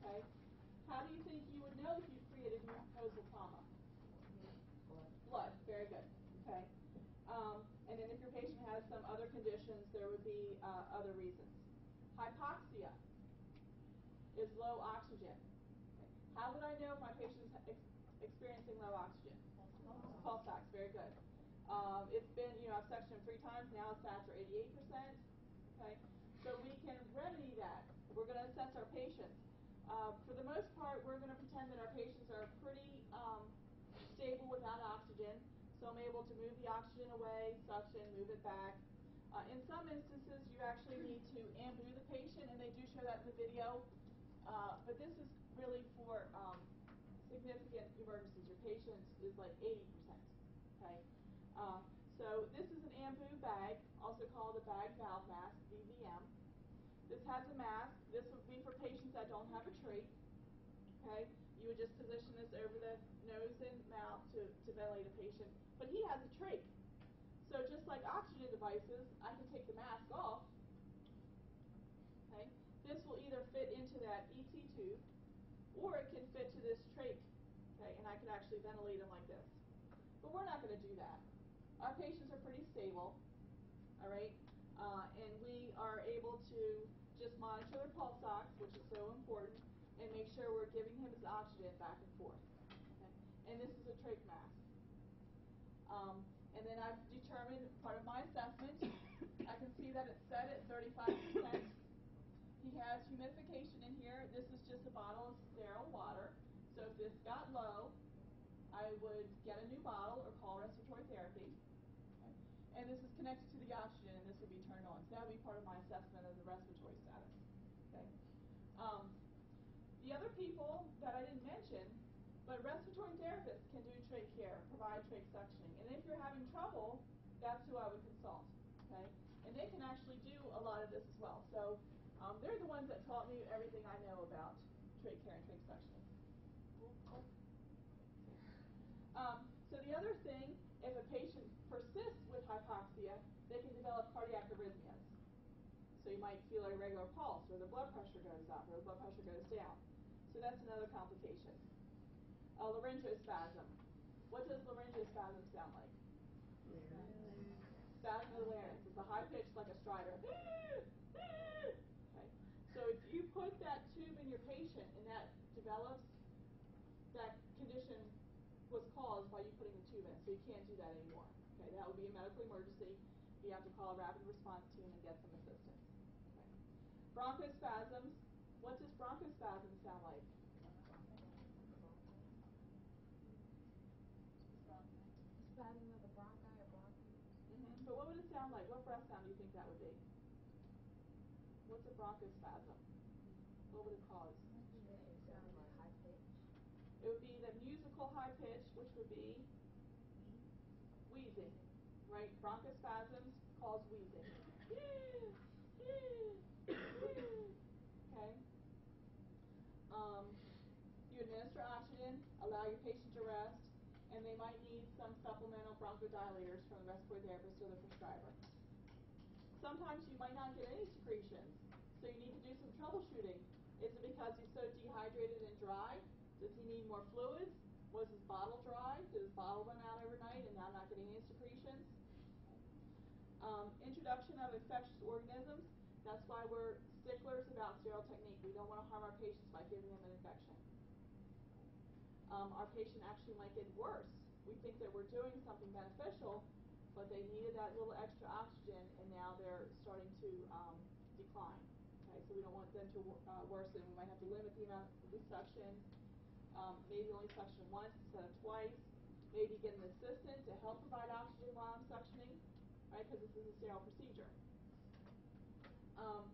Okay? How do you think you would know if you've created mucosal trauma? Blood. Very good. Okay. Um, and then if your patient has some other conditions, there would be uh, other reasons. Hypoxia is low oxygen. How would I know if my patient's ex- experiencing low oxygen? Pulse ox. Very good. Um, it's been, you know, I've suctioned three times. Now it's sats are 88%. Okay. So we can remedy that. We're going to assess our patients. Uh, for the most part, we're going to pretend that our patients are pretty um, stable without oxygen. So I'm able to move the oxygen away, suction, move it back. Uh, in some instances, you actually need to ambu the patient, and they do show that in the video. Uh, but this is really for um, significant emergencies. Your patient is like 80%. Okay. Uh, so this is an ambu bag, also called a bag valve mask, BVM. This has a mask. This would be for patients that don't have a trach. Okay, you would just position this over the nose and mouth to, to ventilate a patient. But he has a trach. So just like oxygen devices, I can take the mask off. Okay, this will either fit into that ET tube, or it can fit to this trach. Okay, and I can actually ventilate him like this. But we're not going to do that. Our patients are pretty stable, all right, uh, and we are able to just monitor their pulse ox, which is so important, and make sure we're giving him his oxygen back and forth. Okay? And this is a trach mask. Um, and then I've determined part of my assessment. I can see that it's set at 35%. He has humidification in here. This is just a bottle of sterile water. So if this got low, I would get a new bottle or call respiratory therapy. Okay? And this is connected to the oxygen, and this would be turned on. So that would be part of my assessment of the respiratory status. Okay. Um, the other people that I didn't mention, but respiratory therapists can do trach care, provide trach suctioning. And if you're having trouble, that's who I would consult. Okay. And they can actually do a lot of this as well. So um, they're the ones that taught me everything I know about trach care and suctioning. Um, so the other thing, if a patient persists with hypoxia, they can develop cardiac arrhythmias. So you might feel a irregular pulse, or the blood pressure goes up, or the blood pressure goes down. So that's another complication. A laryngospasm. What does laryngospasm sound? Of the larynx. It's a high pitch like a stridor. okay. So if you put that tube in your patient and that develops, that condition was caused by you putting the tube in, so you can't do that anymore. Okay, that would be a medical emergency. You have to call a rapid response team and get some assistance. Okay. Bronchospasms. What does bronchospasm sound like? Spasm of the bronchi or bronchi. hmm But what would it sound like? What breath sound do you think that would be? What's a bronchospasm? What would it cause? It sounds like high pitch. It would be the musical high pitch, which would be wheezing, right? Bronchospasms cause wheezing. okay. Um, you administer oxygen, allow your patient to rest, and they might need some supplemental bronchodilators from the respiratory therapist or the prescriber. Sometimes you might not get any secretions, so you need to do some troubleshooting. Is it because he's so dehydrated and dry? Does he need more fluids? Was his bottle dry? Did his bottle run out overnight and now not getting any secretions? Um, introduction of infectious organisms. That's why we're sticklers about sterile technique. We don't want to harm our patients by giving them an infection. Um, our patient actually might get worse. We think that we're doing something beneficial, but they needed that little extra oxygen, and now they're starting to um, decline. Okay, so we don't want them to uh, worsen. We might have to limit the amount of suction. Um, maybe only suction once instead of twice. Maybe get an assistant to help provide oxygen while I'm suctioning, right? Because this is a sterile procedure. Um,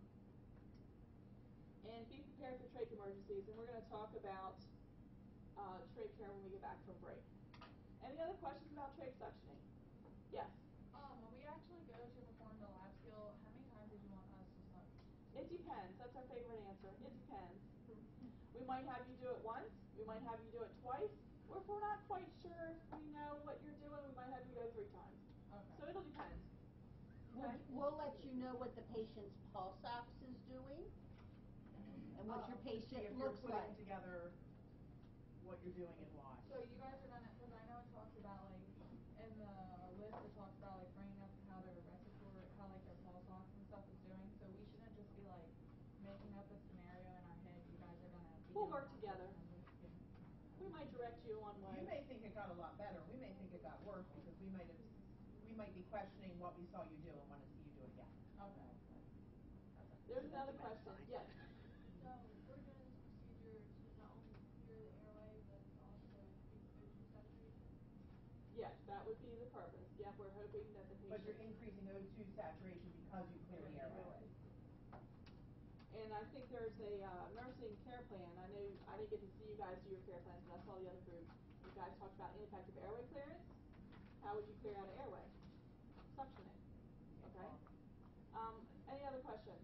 and be prepared for trach emergencies. And we're going to talk about uh, trach care when we get back from break. Any other questions about trach suctioning? Yes. Um, when we actually go to perform the lab skill, how many times did you want us to suck? It depends. That's our favorite answer. It depends. We might have you do it once. We might have you do it twice. Or if we're not quite sure if we know what you're doing, we might have you go three times. Okay. So it'll depend. We'll, we'll let you know what the patient's pulse ox is doing and what your Uh, see patient if looks you're like. putting together what you're doing and why. So you guys are gonna, cause I know it talks about like, in the list it talks about like bringing up how their respiratory, how like their pulse ox and stuff is doing, so we shouldn't just be like making up a scenario in our head, you guys are gonna be. We'll doing work that. together. We might direct you on way. You may think it got a lot better, we may think it got worse, because we might have, we might be questioning what we saw you do and wanna see you do it again. Okay. There's another question. Yes. So we're doing this procedure to not only clear the airway, but also increase O2 saturation? Yes, that would be the purpose. Yeah, we're hoping that the patient. But you're increasing O2 saturation because you clear the airway. And I think there's a uh, nursing care plan. I know I didn't get to see you guys do your care plans, but I saw the other group. You guys talked about ineffective airway clearance. How would you clear out an airway? Suctioning. Okay. Um, any other questions?